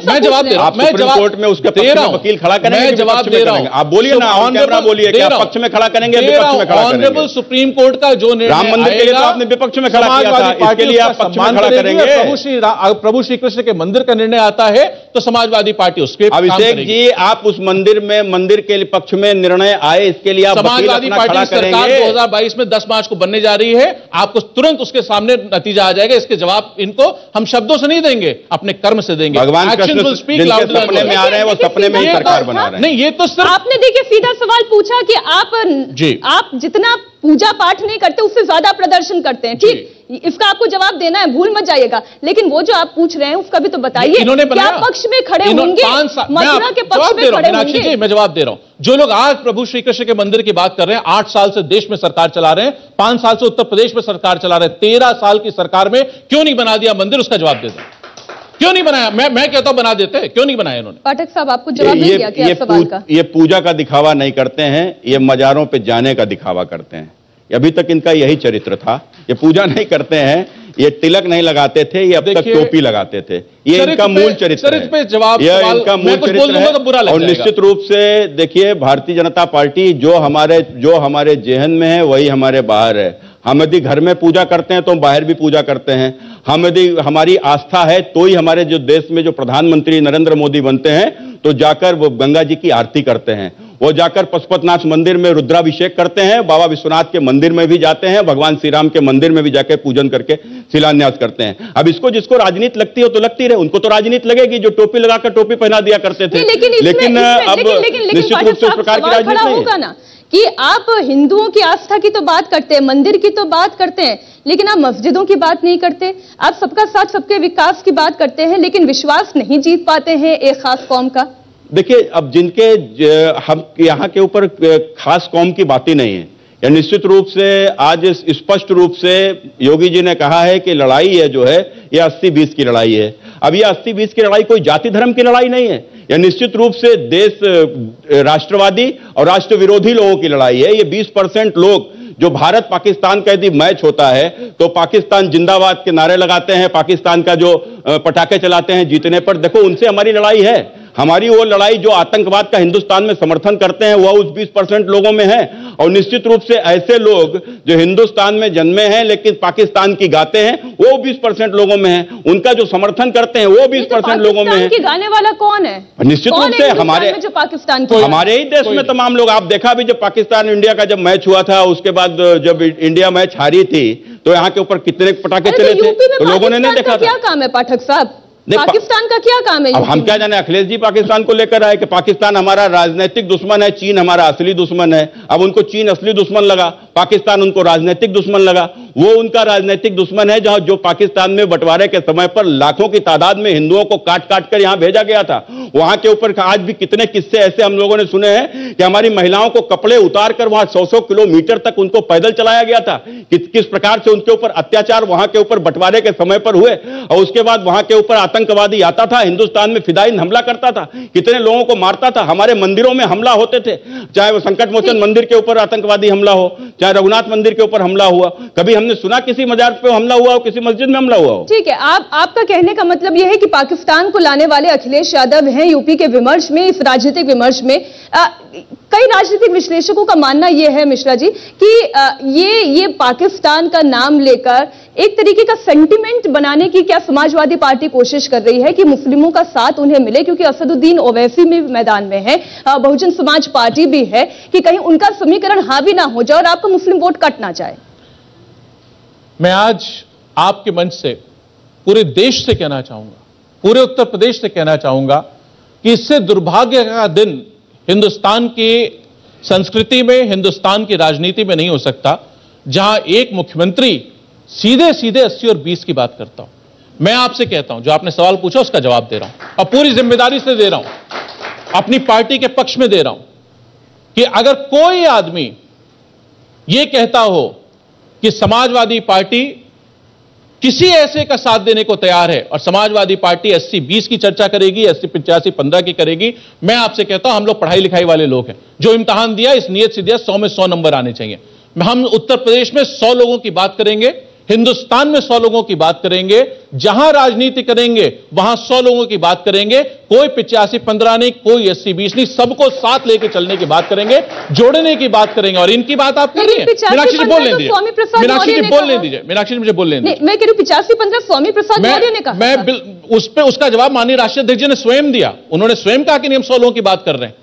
C: मैं जवाब दे रहा हूँ मैं
B: सुप्रीम कोर्ट में उसके
C: दे रहा
B: में
C: हूँ।
B: वकील खड़ा करेंगे
C: मैं जवाब दे रहा? हूँ
B: आप बोलिए ना, camera बोलिए कि पक्ष में खड़ा करेंगे, विपक्ष में खड़ा करेंगे।
C: ऑनरेबल सुप्रीम कोर्ट का जो निर्णय
B: राम मंदिर के लिए तो आपने विपक्ष में खड़ा किया था, इसके लिए आप पक्ष में खड़ा
C: करेंगे। प्रभु श्री प्रभु श्री कृष्ण के मंदिर का निर्णय आता है तो समाजवादी पार्टी उसके
B: अभिषेक। जी आप उस मंदिर में मंदिर के पक्ष में निर्णय आए इसके लिए आप
C: समाजवादी पार्टी सरकार 2022 में 10 मार्च को बनने जा रही है। आपको तुरंत उसके सामने नतीजा आ जाएगा। इसके जवाब इनको हम शब्दों से नहीं देंगे अपने कर्म से देंगे।
B: भगवान सपने में आ रहे हैं वो सपने में ही सरकार बना रहे हैं।
C: नहीं ये तो सिर्फ़
A: आपने देखिए सीधा सवाल पूछा कि आप
C: जी।
A: आप जितना पूजा पाठ नहीं करते उससे ज़्यादा प्रदर्शन करते हैं। ठीक? इसका आपको जवाब देना है भूल मत जाइएगा। लेकिन वो जो आप पूछ रहे हैं उसका भी तो बताइए।
C: इन्होंने
A: क्या पक्ष में खड़े होंगे? मथुरा के पक्ष में खड़े
C: मीनाक्षी
A: होंगे।
C: जी मैं जवाब दे रहा हूँ। जो लोग आज प्रभु श्री कृष्ण के मंदिर की बात कर रहे हैं आठ साल से देश में सरकार चला रहे हैं पाँच साल से उत्तर प्रदेश में सरकार चला रहे हैं तेरह साल की सरकार में क्यों नहीं बना दिया मंदिर? उसका जवाब दे दो। क्यों नहीं बनाया? मैं मैं कहता हूँ बना देते हैं। क्यों नहीं बनाया इन्होंने?
A: पाठक साहब आपको जवाब
B: ये
A: मिल गया क्या सवाल का?
B: ये पूजा का दिखावा नहीं करते हैं ये मजारों पे जाने का दिखावा करते हैं। अभी तक इनका यही चरित्र था। ये पूजा नहीं करते हैं ये तिलक नहीं लगाते थे ये अब तक टोपी लगाते थे। ये इनका मूल चरित्र है।
C: पे जवाब सवाल-
B: इनका मूल चरित्र है।
C: तो बुरा
B: और निश्चित रूप से देखिए भारतीय जनता पार्टी जो हमारे जो हमारे जेहन में है वही हमारे बाहर है। हम यदि घर में पूजा करते हैं तो हम बाहर भी पूजा करते हैं। हम यदि हमारी आस्था है तो ही हमारे जो देश में जो प्रधानमंत्री नरेंद्र मोदी बनते हैं तो जाकर वो गंगा जी की आरती करते हैं। वो जाकर पशुपतनाथ मंदिर में रुद्राभिषेक करते हैं बाबा विश्वनाथ के मंदिर में भी जाते हैं भगवान श्री राम के मंदिर में भी जाकर पूजन करके शिलान्यास करते हैं। अब इसको जिसको राजनीति लगती हो तो लगती रहे उनको तो राजनीति लगेगी जो टोपी लगाकर टोपी पहना दिया करते थे।
A: लेकिन
B: लेकिन अब निश्चित रूप से उस प्रकार की राजनीति
A: होगा
B: है
A: ना कि आप हिंदुओं की आस्था की तो बात करते हैं मंदिर की तो बात करते हैं लेकिन आप मस्जिदों की बात नहीं करते आप सबका साथ सबके विकास की बात करते हैं लेकिन विश्वास नहीं जीत पाते हैं एक खास कौम का।
B: देखिए, अब जिनके हम, यहाँ के ऊपर खास कौम की बात नहीं है। या निश्चित रूप से आज स्पष्ट रूप से योगी जी ने कहा है कि लड़ाई है जो है यह अस्सी बीस की लड़ाई है। अब यह अस्सी बीस की लड़ाई कोई जाति धर्म की लड़ाई नहीं है। यह निश्चित रूप से देश राष्ट्रवादी और राष्ट्र विरोधी लोगों की लड़ाई है। ये बीस परसेंट लोग, जो भारत पाकिस्तान का यदि मैच होता है तो पाकिस्तान जिंदाबाद के नारे लगाते हैं। पाकिस्तान का जो पटाखे चलाते हैं, जीतने पर। देखो, उनसे हमारी लड़ाई है। हमारी वो लड़ाई जो आतंकवाद का हिंदुस्तान में समर्थन करते हैं वह उस 20 परसेंट लोगों में है। और निश्चित रूप से ऐसे लोग जो हिंदुस्तान में जन्मे हैं लेकिन पाकिस्तान की गाते हैं वो 20 परसेंट लोगों में है। उनका जो समर्थन करते हैं वो 20
A: तो
B: परसेंट लोगों में है।
A: गाने वाला कौन है?
B: निश्चित रूप से हमारे-
A: जो पाकिस्तान की
B: हमारे ही देश में तमाम लोग। आप देखा भी जब पाकिस्तान इंडिया का जब मैच हुआ था उसके बाद जब इंडिया मैच हारी थी तो यहाँ के ऊपर कितने पटाखे चले
A: तो
B: थे? तो लोगों ने नहीं देखा था।
A: क्या काम है पाठक साहब? पाकिस्तान का क्या काम है
B: अब हम क्या जाने अखिलेश जी पाकिस्तान को लेकर आए कि पाकिस्तान हमारा राजनीतिक दुश्मन है चीन हमारा असली दुश्मन है। अब उनको चीन असली दुश्मन लगा पाकिस्तान उनको राजनीतिक दुश्मन लगा। वो उनका राजनीतिक दुश्मन है जहाँ जो पाकिस्तान में बंटवारे के समय पर लाखों की तादाद में हिंदुओं को काट काट कर यहाँ भेजा गया था। वहाँ के ऊपर आज भी कितने किस्से ऐसे हम लोगों ने सुने हैं कि हमारी महिलाओं को कपड़े उतार कर वहाँ सौ सौ किलोमीटर तक उनको पैदल चलाया गया था। कि, किस प्रकार से उनके ऊपर अत्याचार वहाँ के ऊपर बंटवारे के समय पर हुए और उसके बाद वहाँ के ऊपर आतंकवादी आता था हिंदुस्तान में फिदाइन हमला करता था कितने लोगों को मारता था हमारे मंदिरों में हमला होते थे चाहे वो संकट मोचन मंदिर के ऊपर आतंकवादी हमला हो चाहे रघुनाथ मंदिर के ऊपर हमला हुआ कभी हमने सुना किसी मजार पे हमला हुआ हो किसी मस्जिद में हमला हुआ हो?
A: ठीक है आप आपका कहने का मतलब यह है कि पाकिस्तान को लाने वाले अखिलेश यादव हैं यूपी के विमर्श में इस राजनीतिक विमर्श में। आ, कई राजनीतिक विश्लेषकों का मानना यह है मिश्रा जी कि आ, ये ये पाकिस्तान का नाम लेकर एक तरीके का सेंटिमेंट बनाने की क्या समाजवादी पार्टी कोशिश कर रही है कि मुस्लिमों का साथ उन्हें मिले, क्योंकि असदुद्दीन ओवैसी भी मैदान में है बहुजन समाज पार्टी भी है कि कहीं उनका समीकरण हावी ना हो जाए और आपका मुस्लिम वोट कट ना जाए।
C: मैं आज आपके मंच से पूरे देश से कहना चाहूँगा, पूरे उत्तर प्रदेश से कहना चाहूँगा कि इससे दुर्भाग्य का दिन हिंदुस्तान की संस्कृति में, हिंदुस्तान की राजनीति में नहीं हो सकता, जहाँ एक मुख्यमंत्री सीधे सीधे 80 और 20 की बात करता हूँ। मैं आपसे कहता हूँ, जो आपने सवाल पूछा उसका जवाब दे रहा हूँ। और पूरी ज़िम्मेदारी से दे रहा हूँ। अपनी पार्टी के पक्ष में दे रहा हूँ कि अगर कोई आदमी यह कहता हो कि समाजवादी पार्टी किसी ऐसे का साथ देने को तैयार है और समाजवादी पार्टी अस्सी, बीस की चर्चा करेगी, अस्सी, पिचासी, पंद्रह की करेगी, मैं आपसे कहता हूँ, हम लोग पढ़ाई लिखाई वाले लोग हैं। जो इम्तहान दिया, इस नियत से दिया, सौ में सौ नंबर आने चाहिए। हम उत्तर प्रदेश में सौ लोगों की बात करेंगे हिंदुस्तान में सौ लोगों की बात करेंगे जहाँ राजनीति करेंगे वहाँ सौ लोगों की बात करेंगे कोई पिचासी पंद्रह नहीं कोई अस्सी बीस नहीं सबको साथ लेके चलने की बात करेंगे जोड़ने की बात करेंगे और इनकी बात आप कर रही है मीनाक्षी जी बोल लें दीजिए। मीनाक्षी जी बोल लें दीजिए मीनाक्षी जी मुझे बोल लें
A: मैं कह रही पिचासी पंद्रह स्वामी प्रसाद मौर्य ने कहा।
C: मैं उस पर उसका जवाब माननीय राष्ट्रीय अध्यक्ष जी ने स्वयं दिया। उन्होंने स्वयं कहा कि नहीं हम सौ लोगों की बात कर रहे हैं।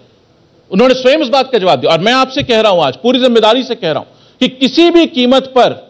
C: उन्होंने स्वयं इस बात का जवाब दिया। और मैं आपसे कह रहा हूँ आज पूरी ज़िम्मेदारी से कह रहा हूँ कि किसी भी कीमत पर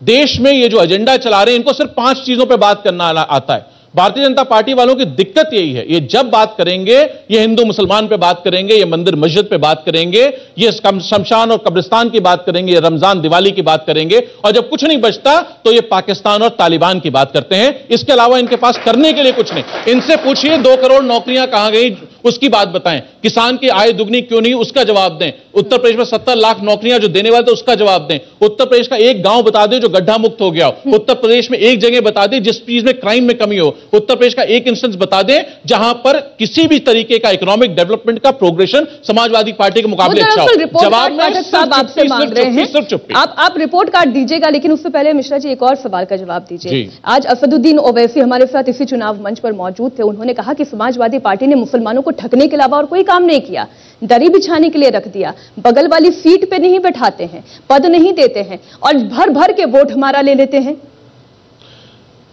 C: देश में ये जो एजेंडा चला रहे हैं, इनको सिर्फ़ पाँच चीज़ों पर बात करना आता है। भारतीय जनता पार्टी वालों की दिक्कत यही है। ये जब बात करेंगे, ये हिंदू मुसलमान पे बात करेंगे, ये मंदिर मस्जिद पे बात करेंगे, ये शमशान और कब्रिस्तान की बात करेंगे, ये रमज़ान दिवाली की बात करेंगे, और जब कुछ नहीं बचता तो ये पाकिस्तान और तालिबान की बात करते हैं। इसके अलावा इनके पास करने के लिए कुछ नहीं। इनसे पूछिए, दो करोड़ नौकरियाँ कहाँ गई? उसकी बात बताएँ। किसान की आय दुगनी क्यों नहीं उसका जवाब दें। उत्तर प्रदेश में सत्तर लाख नौकरियाँ जो देने वाले थे उसका जवाब दें। उत्तर प्रदेश का एक गाँव बता दें जो गड्ढा मुक्त हो गया हो। उत्तर प्रदेश में एक जगह बता दें जिस चीज़ में क्राइम में कमी हो। उत्तर प्रदेश का एक इंस्टेंस बता दें जहाँ पर किसी भी तरीके का इकोनॉमिक डेवलपमेंट का प्रोग्रेशन समाजवादी पार्टी के मुकाबले अच्छा हो।
A: जवाब आप रिपोर्ट कार्ड दीजिएगा लेकिन उससे पहले मिश्रा जी एक और सवाल का जवाब दीजिए। आज असदुद्दीन ओवैसी हमारे साथ इसी चुनाव मंच पर मौजूद थे। उन्होंने कहा कि समाजवादी पार्टी ने मुसलमानों को ठगने के अलावा और कोई काम नहीं किया। दरी बिछाने के लिए रख दिया। बगल वाली सीट पे नहीं बैठाते हैं पद नहीं देते हैं और भर भर के वोट हमारा ले लेते हैं।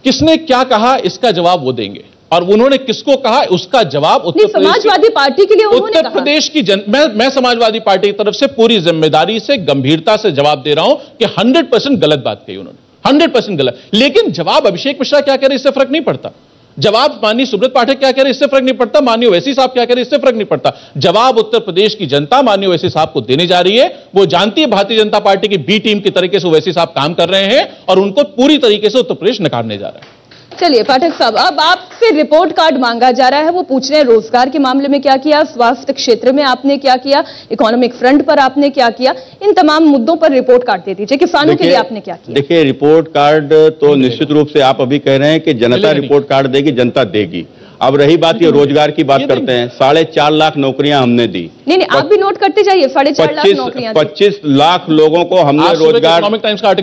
C: किसने क्या कहा इसका जवाब वो देंगे। और उन्होंने किसको कहा उसका जवाब उत्तर
A: समाजवादी पार्टी के लिए
C: उत्तर प्रदेश की जन मैं मैं समाजवादी पार्टी की तरफ़ से पूरी ज़िम्मेदारी से गंभीरता से जवाब दे रहा हूँ कि 100 परसेंट गलत बात कही उन्होंने। 100 परसेंट गलत। लेकिन जवाब अभिषेक मिश्रा क्या कह रहे इससे फ़र्क नहीं पड़ता। जवाब माननीय सुब्रत पाठक क्या कह रहे इससे फ़र्क नहीं पड़ता, माननीय वैसी साहब क्या कह रहे इससे फ़र्क नहीं पड़ता। जवाब उत्तर प्रदेश की जनता माननीय वैसी साहब को देने जा रही है, वो जानती है भारतीय जनता पार्टी की बी टीम की तरीके से वैसी साहब काम कर रहे हैं और उनको पूरी तरीके से उत्तर प्रदेश नकारने जा रहा है।
A: चलिए पाठक साहब अब आपसे रिपोर्ट कार्ड मांगा जा रहा है। वो पूछ रहे हैं रोज़गार के मामले में क्या किया स्वास्थ्य क्षेत्र में आपने क्या किया इकोनॉमिक फ्रंट पर आपने क्या किया? इन तमाम मुद्दों पर रिपोर्ट कार्ड दे दीजिए किसानों के लिए आपने क्या किया।
B: देखिए रिपोर्ट कार्ड तो निश्चित रूप से आप अभी कह रहे हैं कि जनता रिपोर्ट कार्ड देगी जनता देगी। अब रही बात ये रोज़गार की बात करते हैं। साढ़े चार लाख नौकरियाँ हमने दी।
A: नहीं नहीं आप भी नोट करते जाइए। साढ़े चार लाख नौकरियाँ
B: पच्चीस लाख लोगों को हमने रोज़गार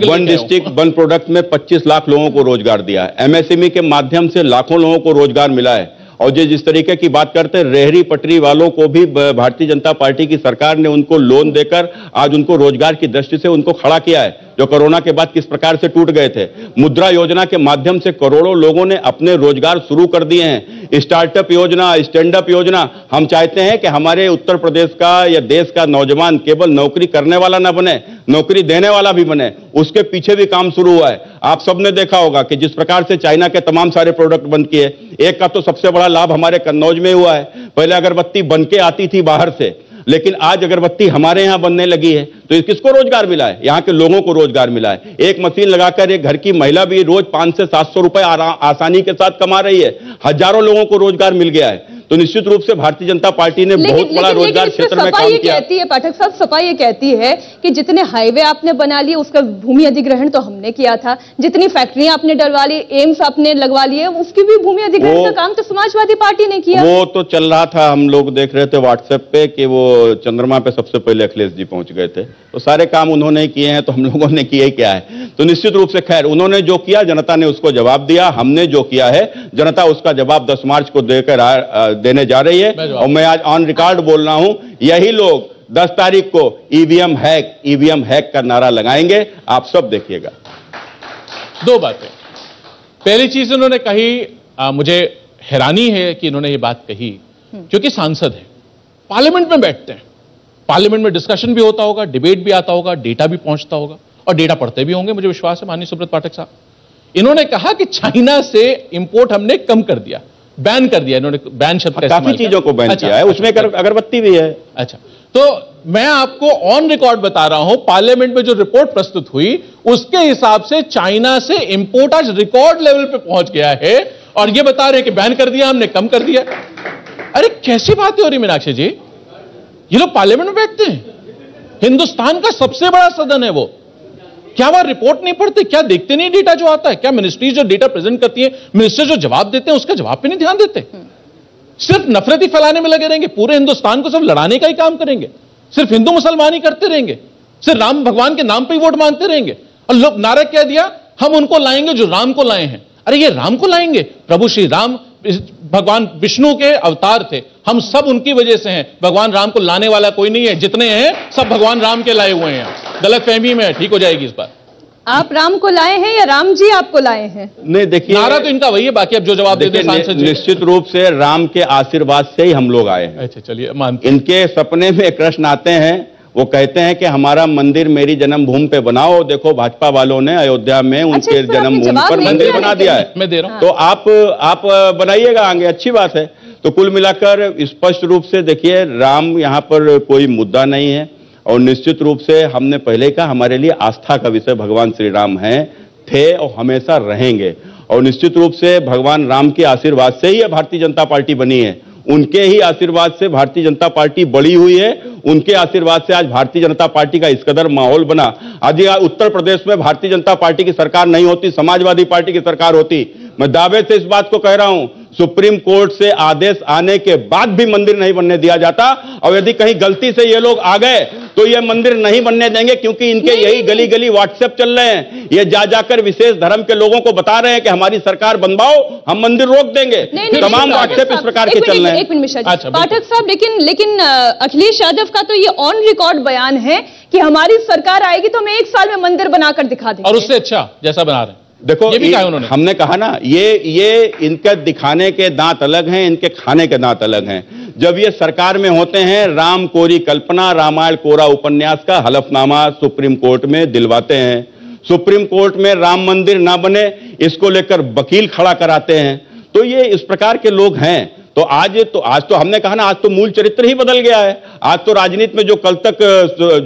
B: वन डिस्ट्रिक्ट वन प्रोडक्ट में पच्चीस लाख लोगों को रोज़गार दिया एमएसएमई के माध्यम से लाखों लोगों को रोज़गार मिला है। और जो जिस तरीके की बात करते हैं रेहरी पटरी वालों को भी भारतीय जनता पार्टी की सरकार ने उनको लोन देकर आज उनको रोज़गार की दृष्टि से उनको खड़ा किया है। जो कोरोना के बाद किस प्रकार से टूट गए थे। मुद्रा योजना के माध्यम से करोड़ों लोगों ने अपने रोज़गार शुरू कर दिए हैं। स्टार्टअप योजना स्टैंड अप योजना, हम चाहते हैं कि हमारे उत्तर प्रदेश का या देश का नौजवान केवल नौकरी करने वाला ना बने, नौकरी देने वाला भी बने, उसके पीछे भी काम शुरू हुआ है। आप सबने देखा होगा कि जिस प्रकार से चाइना के तमाम सारे प्रोडक्ट बंद किए, एक का तो सबसे बड़ा लाभ हमारे कन्नौज में हुआ है। पहले अगरबत्ती बन के आती थी बाहर से, लेकिन आज अगरबत्ती हमारे यहाँ बनने लगी है। तो किसको रोज़गार मिला है? यहाँ के लोगों को रोज़गार मिला है। एक मशीन लगाकर एक घर की महिला भी रोज पाँच से सात सौ रुपए आसानी के साथ कमा रही है। हज़ारों लोगों को रोज़गार मिल गया है। तो निश्चित रूप से भारतीय जनता पार्टी ने बहुत बड़ा रोज़गार क्षेत्र में काम किया।
A: कहती है पाठक साहब सपा ये कहती है कि जितने हाईवे आपने बना लिए उसका भूमि अधिग्रहण तो हमने किया था। जितनी फैक्ट्रियाँ आपने डलवा ली एम्स आपने लगवा लिए उसकी भी भूमि अधिग्रहण का काम तो समाजवादी पार्टी ने किया।
B: वो तो चल रहा था हम लोग देख रहे थे व्हाट्सएप पे कि वो चंद्रमा पे सबसे पहले अखिलेश जी पहुँच गए थे। तो सारे काम उन्होंने किए हैं तो हम लोगों ने किए क्या है? तो निश्चित रूप से खैर उन्होंने जो किया जनता ने उसको जवाब दिया हमने जो किया है जनता उसका जवाब दस मार्च को देकर देने जा रही है। और मैं आज ऑन रिकॉर्ड बोल रहा हूँ यही लोग 10 तारीख को ईवीएम हैक ईवीएम हैक का नारा लगाएँगे। आप सब देखिएगा।
C: दो बातें। पहली चीज़ उन्होंने कही आ, मुझे हैरानी है कि इन्होंने ये बात कही हम्म। क्योंकि सांसद है। पार्लियामेंट में बैठते हैं। पार्लियामेंट में डिस्कशन भी होता होगा डिबेट भी आता होगा डेटा भी पहुँचता होगा और डेटा पढ़ते भी होंगे मुझे विश्वास है माननीय सुब्रत पाठक साहब। इन्होंने कहा कि चाइना से इंपोर्ट हमने कम कर दिया बैन कर दिया इन्होंने बैन शब्द
B: काफ़ी चीज़ों को बैन अच्छा, किया है उसमें अगरबत्ती भी है।
C: अच्छा तो मैं आपको ऑन रिकॉर्ड बता रहा हूँ पार्लियामेंट में जो रिपोर्ट प्रस्तुत हुई उसके हिसाब से चाइना से इंपोर्ट आज रिकॉर्ड लेवल पे पहुँच गया है और ये बता रहे हैं कि बैन कर दिया हमने कम कर दिया। अरे कैसी बात हो रही मीनाक्षी जी? ये लोग पार्लियामेंट में बैठते हैं। हिंदुस्तान का सबसे बड़ा सदन है वो। क्या वह रिपोर्ट नहीं पढ़ते? क्या देखते नहीं डेटा जो आता है? क्या मिनिस्ट्री जो डेटा प्रेजेंट करती है मिनिस्टर जो जवाब देते हैं, उसका जवाब पे नहीं ध्यान देते? सिर्फ़ नफरती फैलाने में लगे रहेंगे। पूरे हिंदुस्तान को सिर्फ़ लड़ाने का ही काम करेंगे। सिर्फ़ हिंदू मुसलमान ही करते रहेंगे। सिर्फ़ राम भगवान के नाम पर ही वोट मांगते रहेंगे। और लोग नारा क्या दिया, हम उनको लाएँगे जो राम को लाए हैं। अरे ये राम को लाएँगे? प्रभु श्री राम भगवान विष्णु के अवतार थे। हम सब उनकी वजह से हैं। भगवान राम को लाने वाला कोई नहीं है। जितने हैं सब भगवान राम के लाए हुए हैं। गलत फहमी में है, ठीक हो जाएगी इस बार।
A: आप राम को लाए हैं या राम जी आपको लाए हैं?
B: नहीं देखिए
C: नारा तो इनका वही है बाकी अब जो जवाब देते हैं सांसद
B: नि-
C: जी।
B: निश्चित रूप से राम के आशीर्वाद से ही हम लोग आए हैं।
C: अच्छा चलिए मानते
B: इनके सपने में कृष्ण आते हैं। वो कहते हैं कि हमारा मंदिर मेरी जन्मभूमि पे बनाओ देखो भाजपा वालों ने अयोध्या में उनके
A: इस पर आपने
B: जन्मभूमि पर मंदिर बना दिया है
C: मैं दे रहा हूँ।
B: तो आप आप बनाइएगा आगे अच्छी बात है। तो कुल मिलाकर स्पष्ट रूप से देखिए राम यहाँ पर कोई मुद्दा नहीं है और निश्चित रूप से हमने पहले कहा हमारे लिए आस्था का विषय भगवान श्री राम है थे और हमेशा रहेंगे। और निश्चित रूप से भगवान राम के आशीर्वाद से ही भारतीय जनता पार्टी बनी है। उनके ही आशीर्वाद से भारतीय जनता पार्टी बड़ी हुई है। उनके आशीर्वाद से आज भारतीय जनता पार्टी का इस कदर माहौल बना। आज उत्तर प्रदेश में भारतीय जनता पार्टी की सरकार नहीं होती, समाजवादी पार्टी की सरकार होती। मैं दावे से इस बात को कह रहा हूँ सुप्रीम कोर्ट से आदेश आने के बाद भी मंदिर नहीं बनने दिया जाता। और यदि कहीं गलती से ये लोग आ गए तो ये मंदिर नहीं बनने देंगे क्योंकि इनके यही
A: नहीं,
B: गली गली व्हाट्सएप चल रहे हैं। ये जा जाकर विशेष धर्म के लोगों को बता रहे हैं कि हमारी सरकार बनवाओ हम मंदिर रोक देंगे। तमाम व्हाट्सएप इस प्रकार के चल रहे हैं।
C: अच्छा।
A: पाठक साहब लेकिन लेकिन अखिलेश यादव का तो ये ऑन रिकॉर्ड बयान है कि हमारी सरकार आएगी तो हम एक साल में मंदिर बनाकर दिखा देंगे।
C: और उससे अच्छा जैसा बना रहे हैं।
B: देखो
C: ये भी कहा उन्होंने।
B: हमने कहा ना ये ये इनके दिखाने के दांत अलग हैं इनके खाने के दांत अलग हैं। जब ये सरकार में होते हैं राम कोरी कल्पना रामायण कोरा उपन्यास का हलफनामा सुप्रीम कोर्ट में दिलवाते हैं। सुप्रीम कोर्ट में राम मंदिर ना बने इसको लेकर वकील खड़ा कराते हैं। तो ये इस प्रकार के लोग हैं। तो आज तो आज तो हमने कहा ना आज तो मूल चरित्र ही बदल गया है। आज तो राजनीति में जो कल तक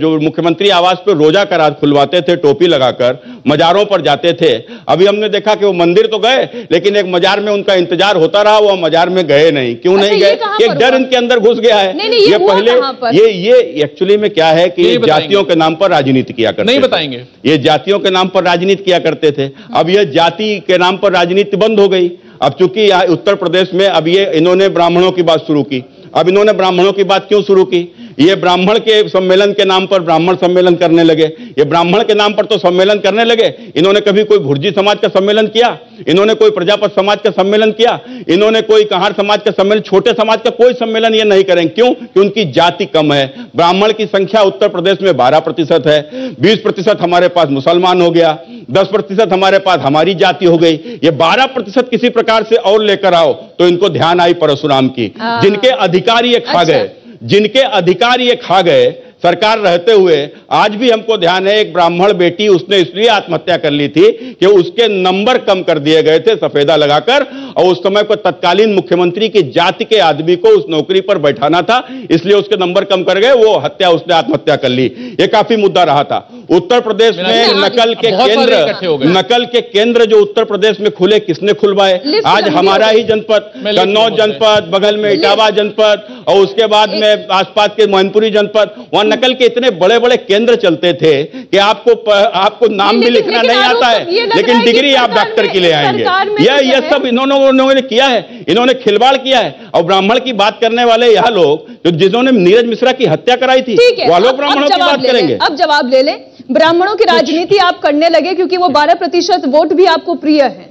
B: जो मुख्यमंत्री आवास पर रोजा करा खुलवाते थे टोपी लगाकर मजारों पर जाते थे अभी हमने देखा कि वो मंदिर तो गए लेकिन एक मजार में उनका इंतज़ार होता रहा वो मजार में गए नहीं। क्यों
A: अच्छा,
B: नहीं गए? एक डर? इनके अंदर घुस गया है।
A: नहीं, नहीं, ये हुआ
B: पहले ये ये एक्चुअली में क्या है कि
C: ये
B: ये। जातियों के नाम पर राजनीति किया करते
C: नहीं बताएँगे।
B: ये जातियों के नाम पर राजनीति किया करते थे। अब यह जाति के नाम पर राजनीति बंद हो गई। अब चूँकि उत्तर प्रदेश में अब ये इन्होंने ब्राह्मणों की बात शुरू की अब इन्होंने ब्राह्मणों की बात क्यों शुरू की? ये ब्राह्मण के सम्मेलन के नाम पर ब्राह्मण सम्मेलन करने लगे। ये ब्राह्मण के नाम पर तो सम्मेलन करने लगे। इन्होंने कभी कोई भुर्जी समाज का सम्मेलन किया? इन्होंने कोई प्रजापत समाज का सम्मेलन किया? इन्होंने कोई कहार समाज का सम्मेलन छोटे समाज का कोई सम्मेलन ये नहीं करेंगे क्यों? कि उनकी जाति कम है। ब्राह्मण की संख्या उत्तर प्रदेश में बारह प्रतिशत है। बीस प्रतिशत हमारे पास मुसलमान हो गया। दस प्रतिशत हमारे पास हमारी जाति हो गई। ये बारह प्रतिशत किसी प्रकार से और लेकर आओ तो इनको ध्यान आई परशुराम की।
A: जिनके
B: जिनके अधिकार ये खा
A: अच्छा।
B: गए जिनके अधिकारी ये खा गए सरकार रहते हुए आज भी हमको ध्यान है एक ब्राह्मण बेटी उसने इसलिए आत्महत्या कर ली थी कि उसके नंबर कम कर दिए गए थे सफेदा लगाकर और उस समय को तत्कालीन मुख्यमंत्री की जाति के आदमी को उस नौकरी पर बैठाना था इसलिए उसके नंबर कम कर गए वो हत्या उसने आत्महत्या कर ली। ये काफ़ी मुद्दा रहा था। उत्तर प्रदेश में नकल के
C: हो
B: केंद्र नकल के केंद्र जो उत्तर प्रदेश में खुले किसने खुलवाए? आज हमारा
A: ही
B: जनपद कन्नौज
C: हैं।
B: जनपद बगल में इटावा जनपद और उसके बाद में आसपास के मोहनपुरी जनपद वहाँ नकल के इतने बड़े बड़े केंद्र चलते थे कि आपको प, आपको नाम भी लिखना नहीं आता है। लेकिन डिग्री आप डॉक्टर की ले आएँगे। यह यह सब इन्होंने उन्होंने किया है। इन्होंने खिलवाड़ किया है। और ब्राह्मण की बात करने वाले यह लोग जो जिन्होंने नीरज मिश्रा की हत्या कराई थी वह लोग ब्राह्मणों की बात करेंगे।
A: अब जवाब ले लें। ब्राह्मणों की राजनीति आप करने लगे क्योंकि वो 12 प्रतिशत वोट भी आपको प्रिय है।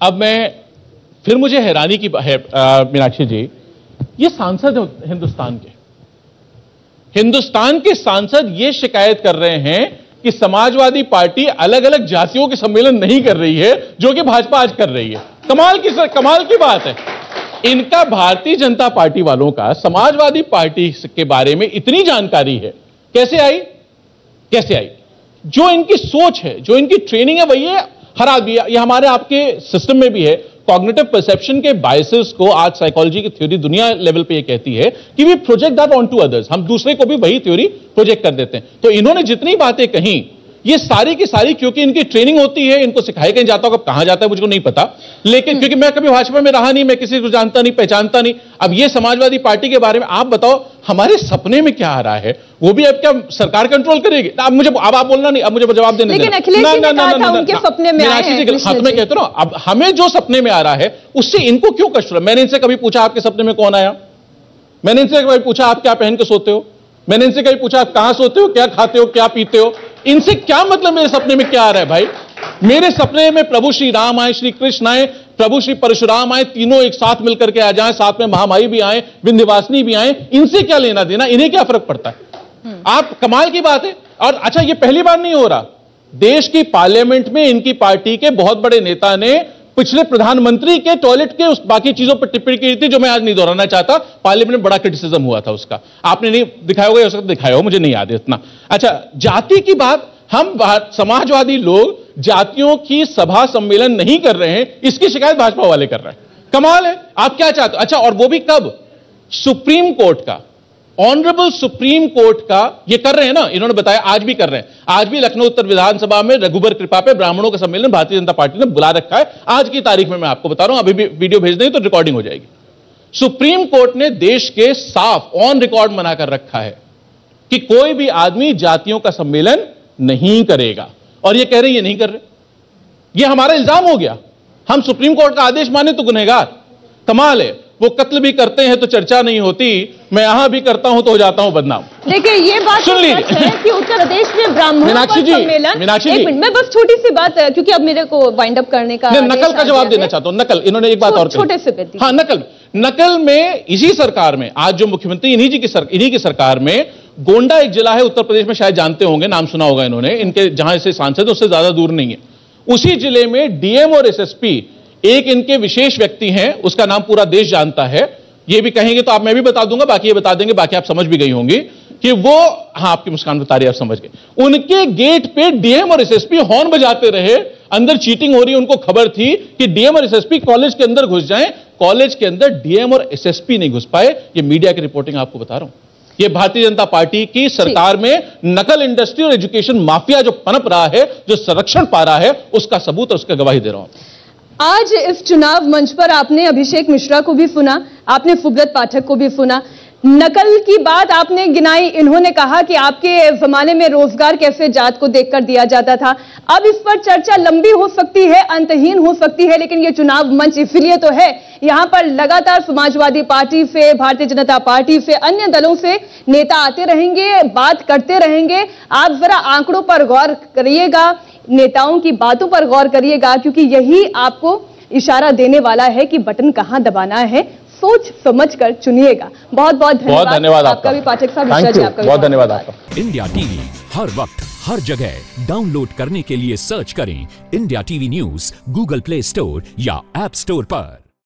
C: अब मैं फिर मुझे हैरानी की है मीनाक्षी जी ये सांसद हैं हिंदुस्तान के। हिंदुस्तान के सांसद ये शिकायत कर रहे हैं कि समाजवादी पार्टी अलग अलग जातियों के सम्मेलन नहीं कर रही है, जो कि भाजपा आज कर रही है। कमाल की सर, कमाल की बात है। इनका भारतीय जनता पार्टी वालों का समाजवादी पार्टी के बारे में इतनी जानकारी है। कैसे आई? कैसे आई? जो इनकी सोच है, जो इनकी ट्रेनिंग है, वही है, हर आदमी ये हमारे आपके सिस्टम में भी है। कॉग्निटिव परसेप्शन के बायसेस को आज साइकोलॉजी की थ्योरी दुनिया लेवल पे ये कहती है कि we project that on to others हम दूसरे को भी वही थ्योरी प्रोजेक्ट कर देते हैं। तो इन्होंने जितनी बातें कही ये सारी की सारी क्योंकि इनकी ट्रेनिंग होती है इनको सिखाया कहीं जाता होगा कहाँ जाता है मुझको नहीं पता। लेकिन क्योंकि मैं कभी भाजपा में रहा नहीं मैं किसी को जानता नहीं पहचानता नहीं। अब ये समाजवादी पार्टी के बारे में आप बताओ हमारे सपने में क्या आ रहा है? वो भी अब क्या सरकार कंट्रोल करेगी? अब मुझे अब आप बोलना नहीं अब मुझे जवाब देने
A: लेकिन अखिलेश जी ने
C: ना, ना,
A: कहा था उनके सपने में हैं
C: मैं। कहता ना अब हमें जो सपने में आ रहा है उससे इनको क्यों कष्ट रहा मैंने इनसे कभी पूछा आपके सपने में कौन आया? मैंने इनसे कभी पूछा आप क्या पहन के सोते हो? मैंने इनसे कभी पूछा आप कहाँ सोते हो क्या खाते हो क्या पीते हो? इनसे क्या मतलब मेरे सपने में क्या आ रहा है भाई? मेरे सपने में प्रभु श्री राम आए श्री कृष्ण आए प्रभु श्री परशुराम आए तीनों एक साथ मिलकर के आ जाए साथ में महामाई भी आए विंध्यवासिनी भी आए इनसे क्या लेना देना इन्हें क्या फ़र्क पड़ता है? आप कमाल की बात है। और अच्छा ये पहली बार नहीं हो रहा। देश की पार्लियामेंट में इनकी पार्टी के बहुत बड़े नेता ने पिछले प्रधानमंत्री के टॉयलेट के उस बाकी चीज़ों पर टिप्पणी की थी, जो मैं आज नहीं दोहराना चाहता। पार्लियामेंट में बड़ा क्रिटिसिज्म हुआ था उसका। आपने नहीं दिखाया होगा सकता दिखाया हो, मुझे नहीं याद इतना। अच्छा जाति की बात, हम समाजवादी लोग जातियों की सभा सम्मेलन नहीं कर रहे हैं, इसकी शिकायत भाजपा वाले कर रहे हैं। कमाल है, आप क्या चाहते हो? अच्छा और वो भी कब? सुप्रीम कोर्ट का। ऑनरेबल सुप्रीम कोर्ट का ये कर रहे हैं ना, इन्होंने बताया, आज भी कर रहे हैं। आज भी लखनऊ उत्तर विधानसभा में रघुबर कृपा पे ब्राह्मणों का सम्मेलन भारतीय जनता पार्टी ने बुला रखा है। आज की तारीख में मैं आपको बता रहा हूँ, अभी भी वीडियो भेज देंगे तो रिकॉर्डिंग हो जाएगी। सुप्रीम कोर्ट ने देश के साफ़ ऑन रिकॉर्ड मना कर रखा है कि कोई भी आदमी जातियों का सम्मेलन नहीं करेगा। और ये कह रहे ये नहीं कर रहे। ये हमारा इल्ज़ाम हो गया। हम सुप्रीम कोर्ट का आदेश माने तो गुनहगार। कमाल है। वो कत्ल भी करते हैं तो चर्चा नहीं होती मैं यहाँ भी करता हूँ तो हो जाता हूँ बदनाम।
A: देखिए ये बात
C: सुन लीजिए।
A: कि उत्तर प्रदेश में ब्राह्मणों
C: मीनाक्षी जी,
A: सम्मेलन
C: मीनाक्षी जी।
A: मैं बस छोटी सी बात है, क्योंकि अब मेरे को वाइंड अप करने का
C: मैं नकल का जवाब देना चाहता हूँ नकल इन्होंने एक बात और
A: छोटे से
C: हाँ नकल नकल में इसी सरकार में आज जो मुख्यमंत्री इन्हीं जी की सर, इन्हीं की सरकार में गोंडा एक जिला है उत्तर प्रदेश में शायद जानते होंगे नाम सुना होगा इन्होंने इनके जहाँ से सांसद उससे ज़्यादा दूर नहीं है। उसी ज़िले में डीएम और एसएसपी एक इनके विशेष व्यक्ति हैं उसका नाम पूरा देश जानता है। ये भी कहेंगे तो आप मैं भी बता दूँगा बाकी ये बता देंगे बाकी आप समझ भी गई होंगी कि वो हाँ आपकी मुस्कान बता रही है आप समझ गए। उनके गेट पे डीएम और एसएसपी हॉर्न बजाते रहे अंदर चीटिंग हो रही उनको खबर थी कि डीएम और एसएसपी कॉलेज के अंदर घुस जाएँ। कॉलेज के अंदर डीएम और एसएसपी नहीं घुस पाए ये मीडिया की रिपोर्टिंग आपको बता रहा हूँ। ये भारतीय जनता पार्टी की सरकार में नकल इंडस्ट्री और एजुकेशन माफिया जो पनप रहा है जो संरक्षण पा रहा है उसका सबूत और उसका गवाही दे रहा हूँ।
A: आज इस चुनाव मंच पर आपने अभिषेक मिश्रा को भी सुना, आपने सुब्रत पाठक को भी सुना। नकल की बात आपने गिनाई। इन्होंने कहा कि आपके जमाने में रोज़गार कैसे जात को देखकर दिया जाता था। अब इस पर चर्चा लंबी हो सकती है, अंतहीन हो सकती है, लेकिन ये चुनाव मंच इसलिए तो है, यहाँ पर लगातार समाजवादी पार्टी से, भारतीय जनता पार्टी से, अन्य दलों से नेता आते रहेंगे, बात करते रहेंगे। आप जरा आंकड़ों पर गौर करिएगा, नेताओं की बातों पर गौर करिएगा, क्योंकि यही आपको इशारा देने वाला है कि बटन कहाँ दबाना है। सोच समझ कर चुनिएगा। बहुत बहुत धन्यवाद।
C: बहुत धन्यवाद
A: आपका।
C: आपका
A: भी पाठक साहब
C: बहुत धन्यवाद आपका।
D: इंडिया टीवी हर वक्त हर जगह। डाउनलोड करने के लिए सर्च करें India TV news Google Play Store या एप स्टोर पर।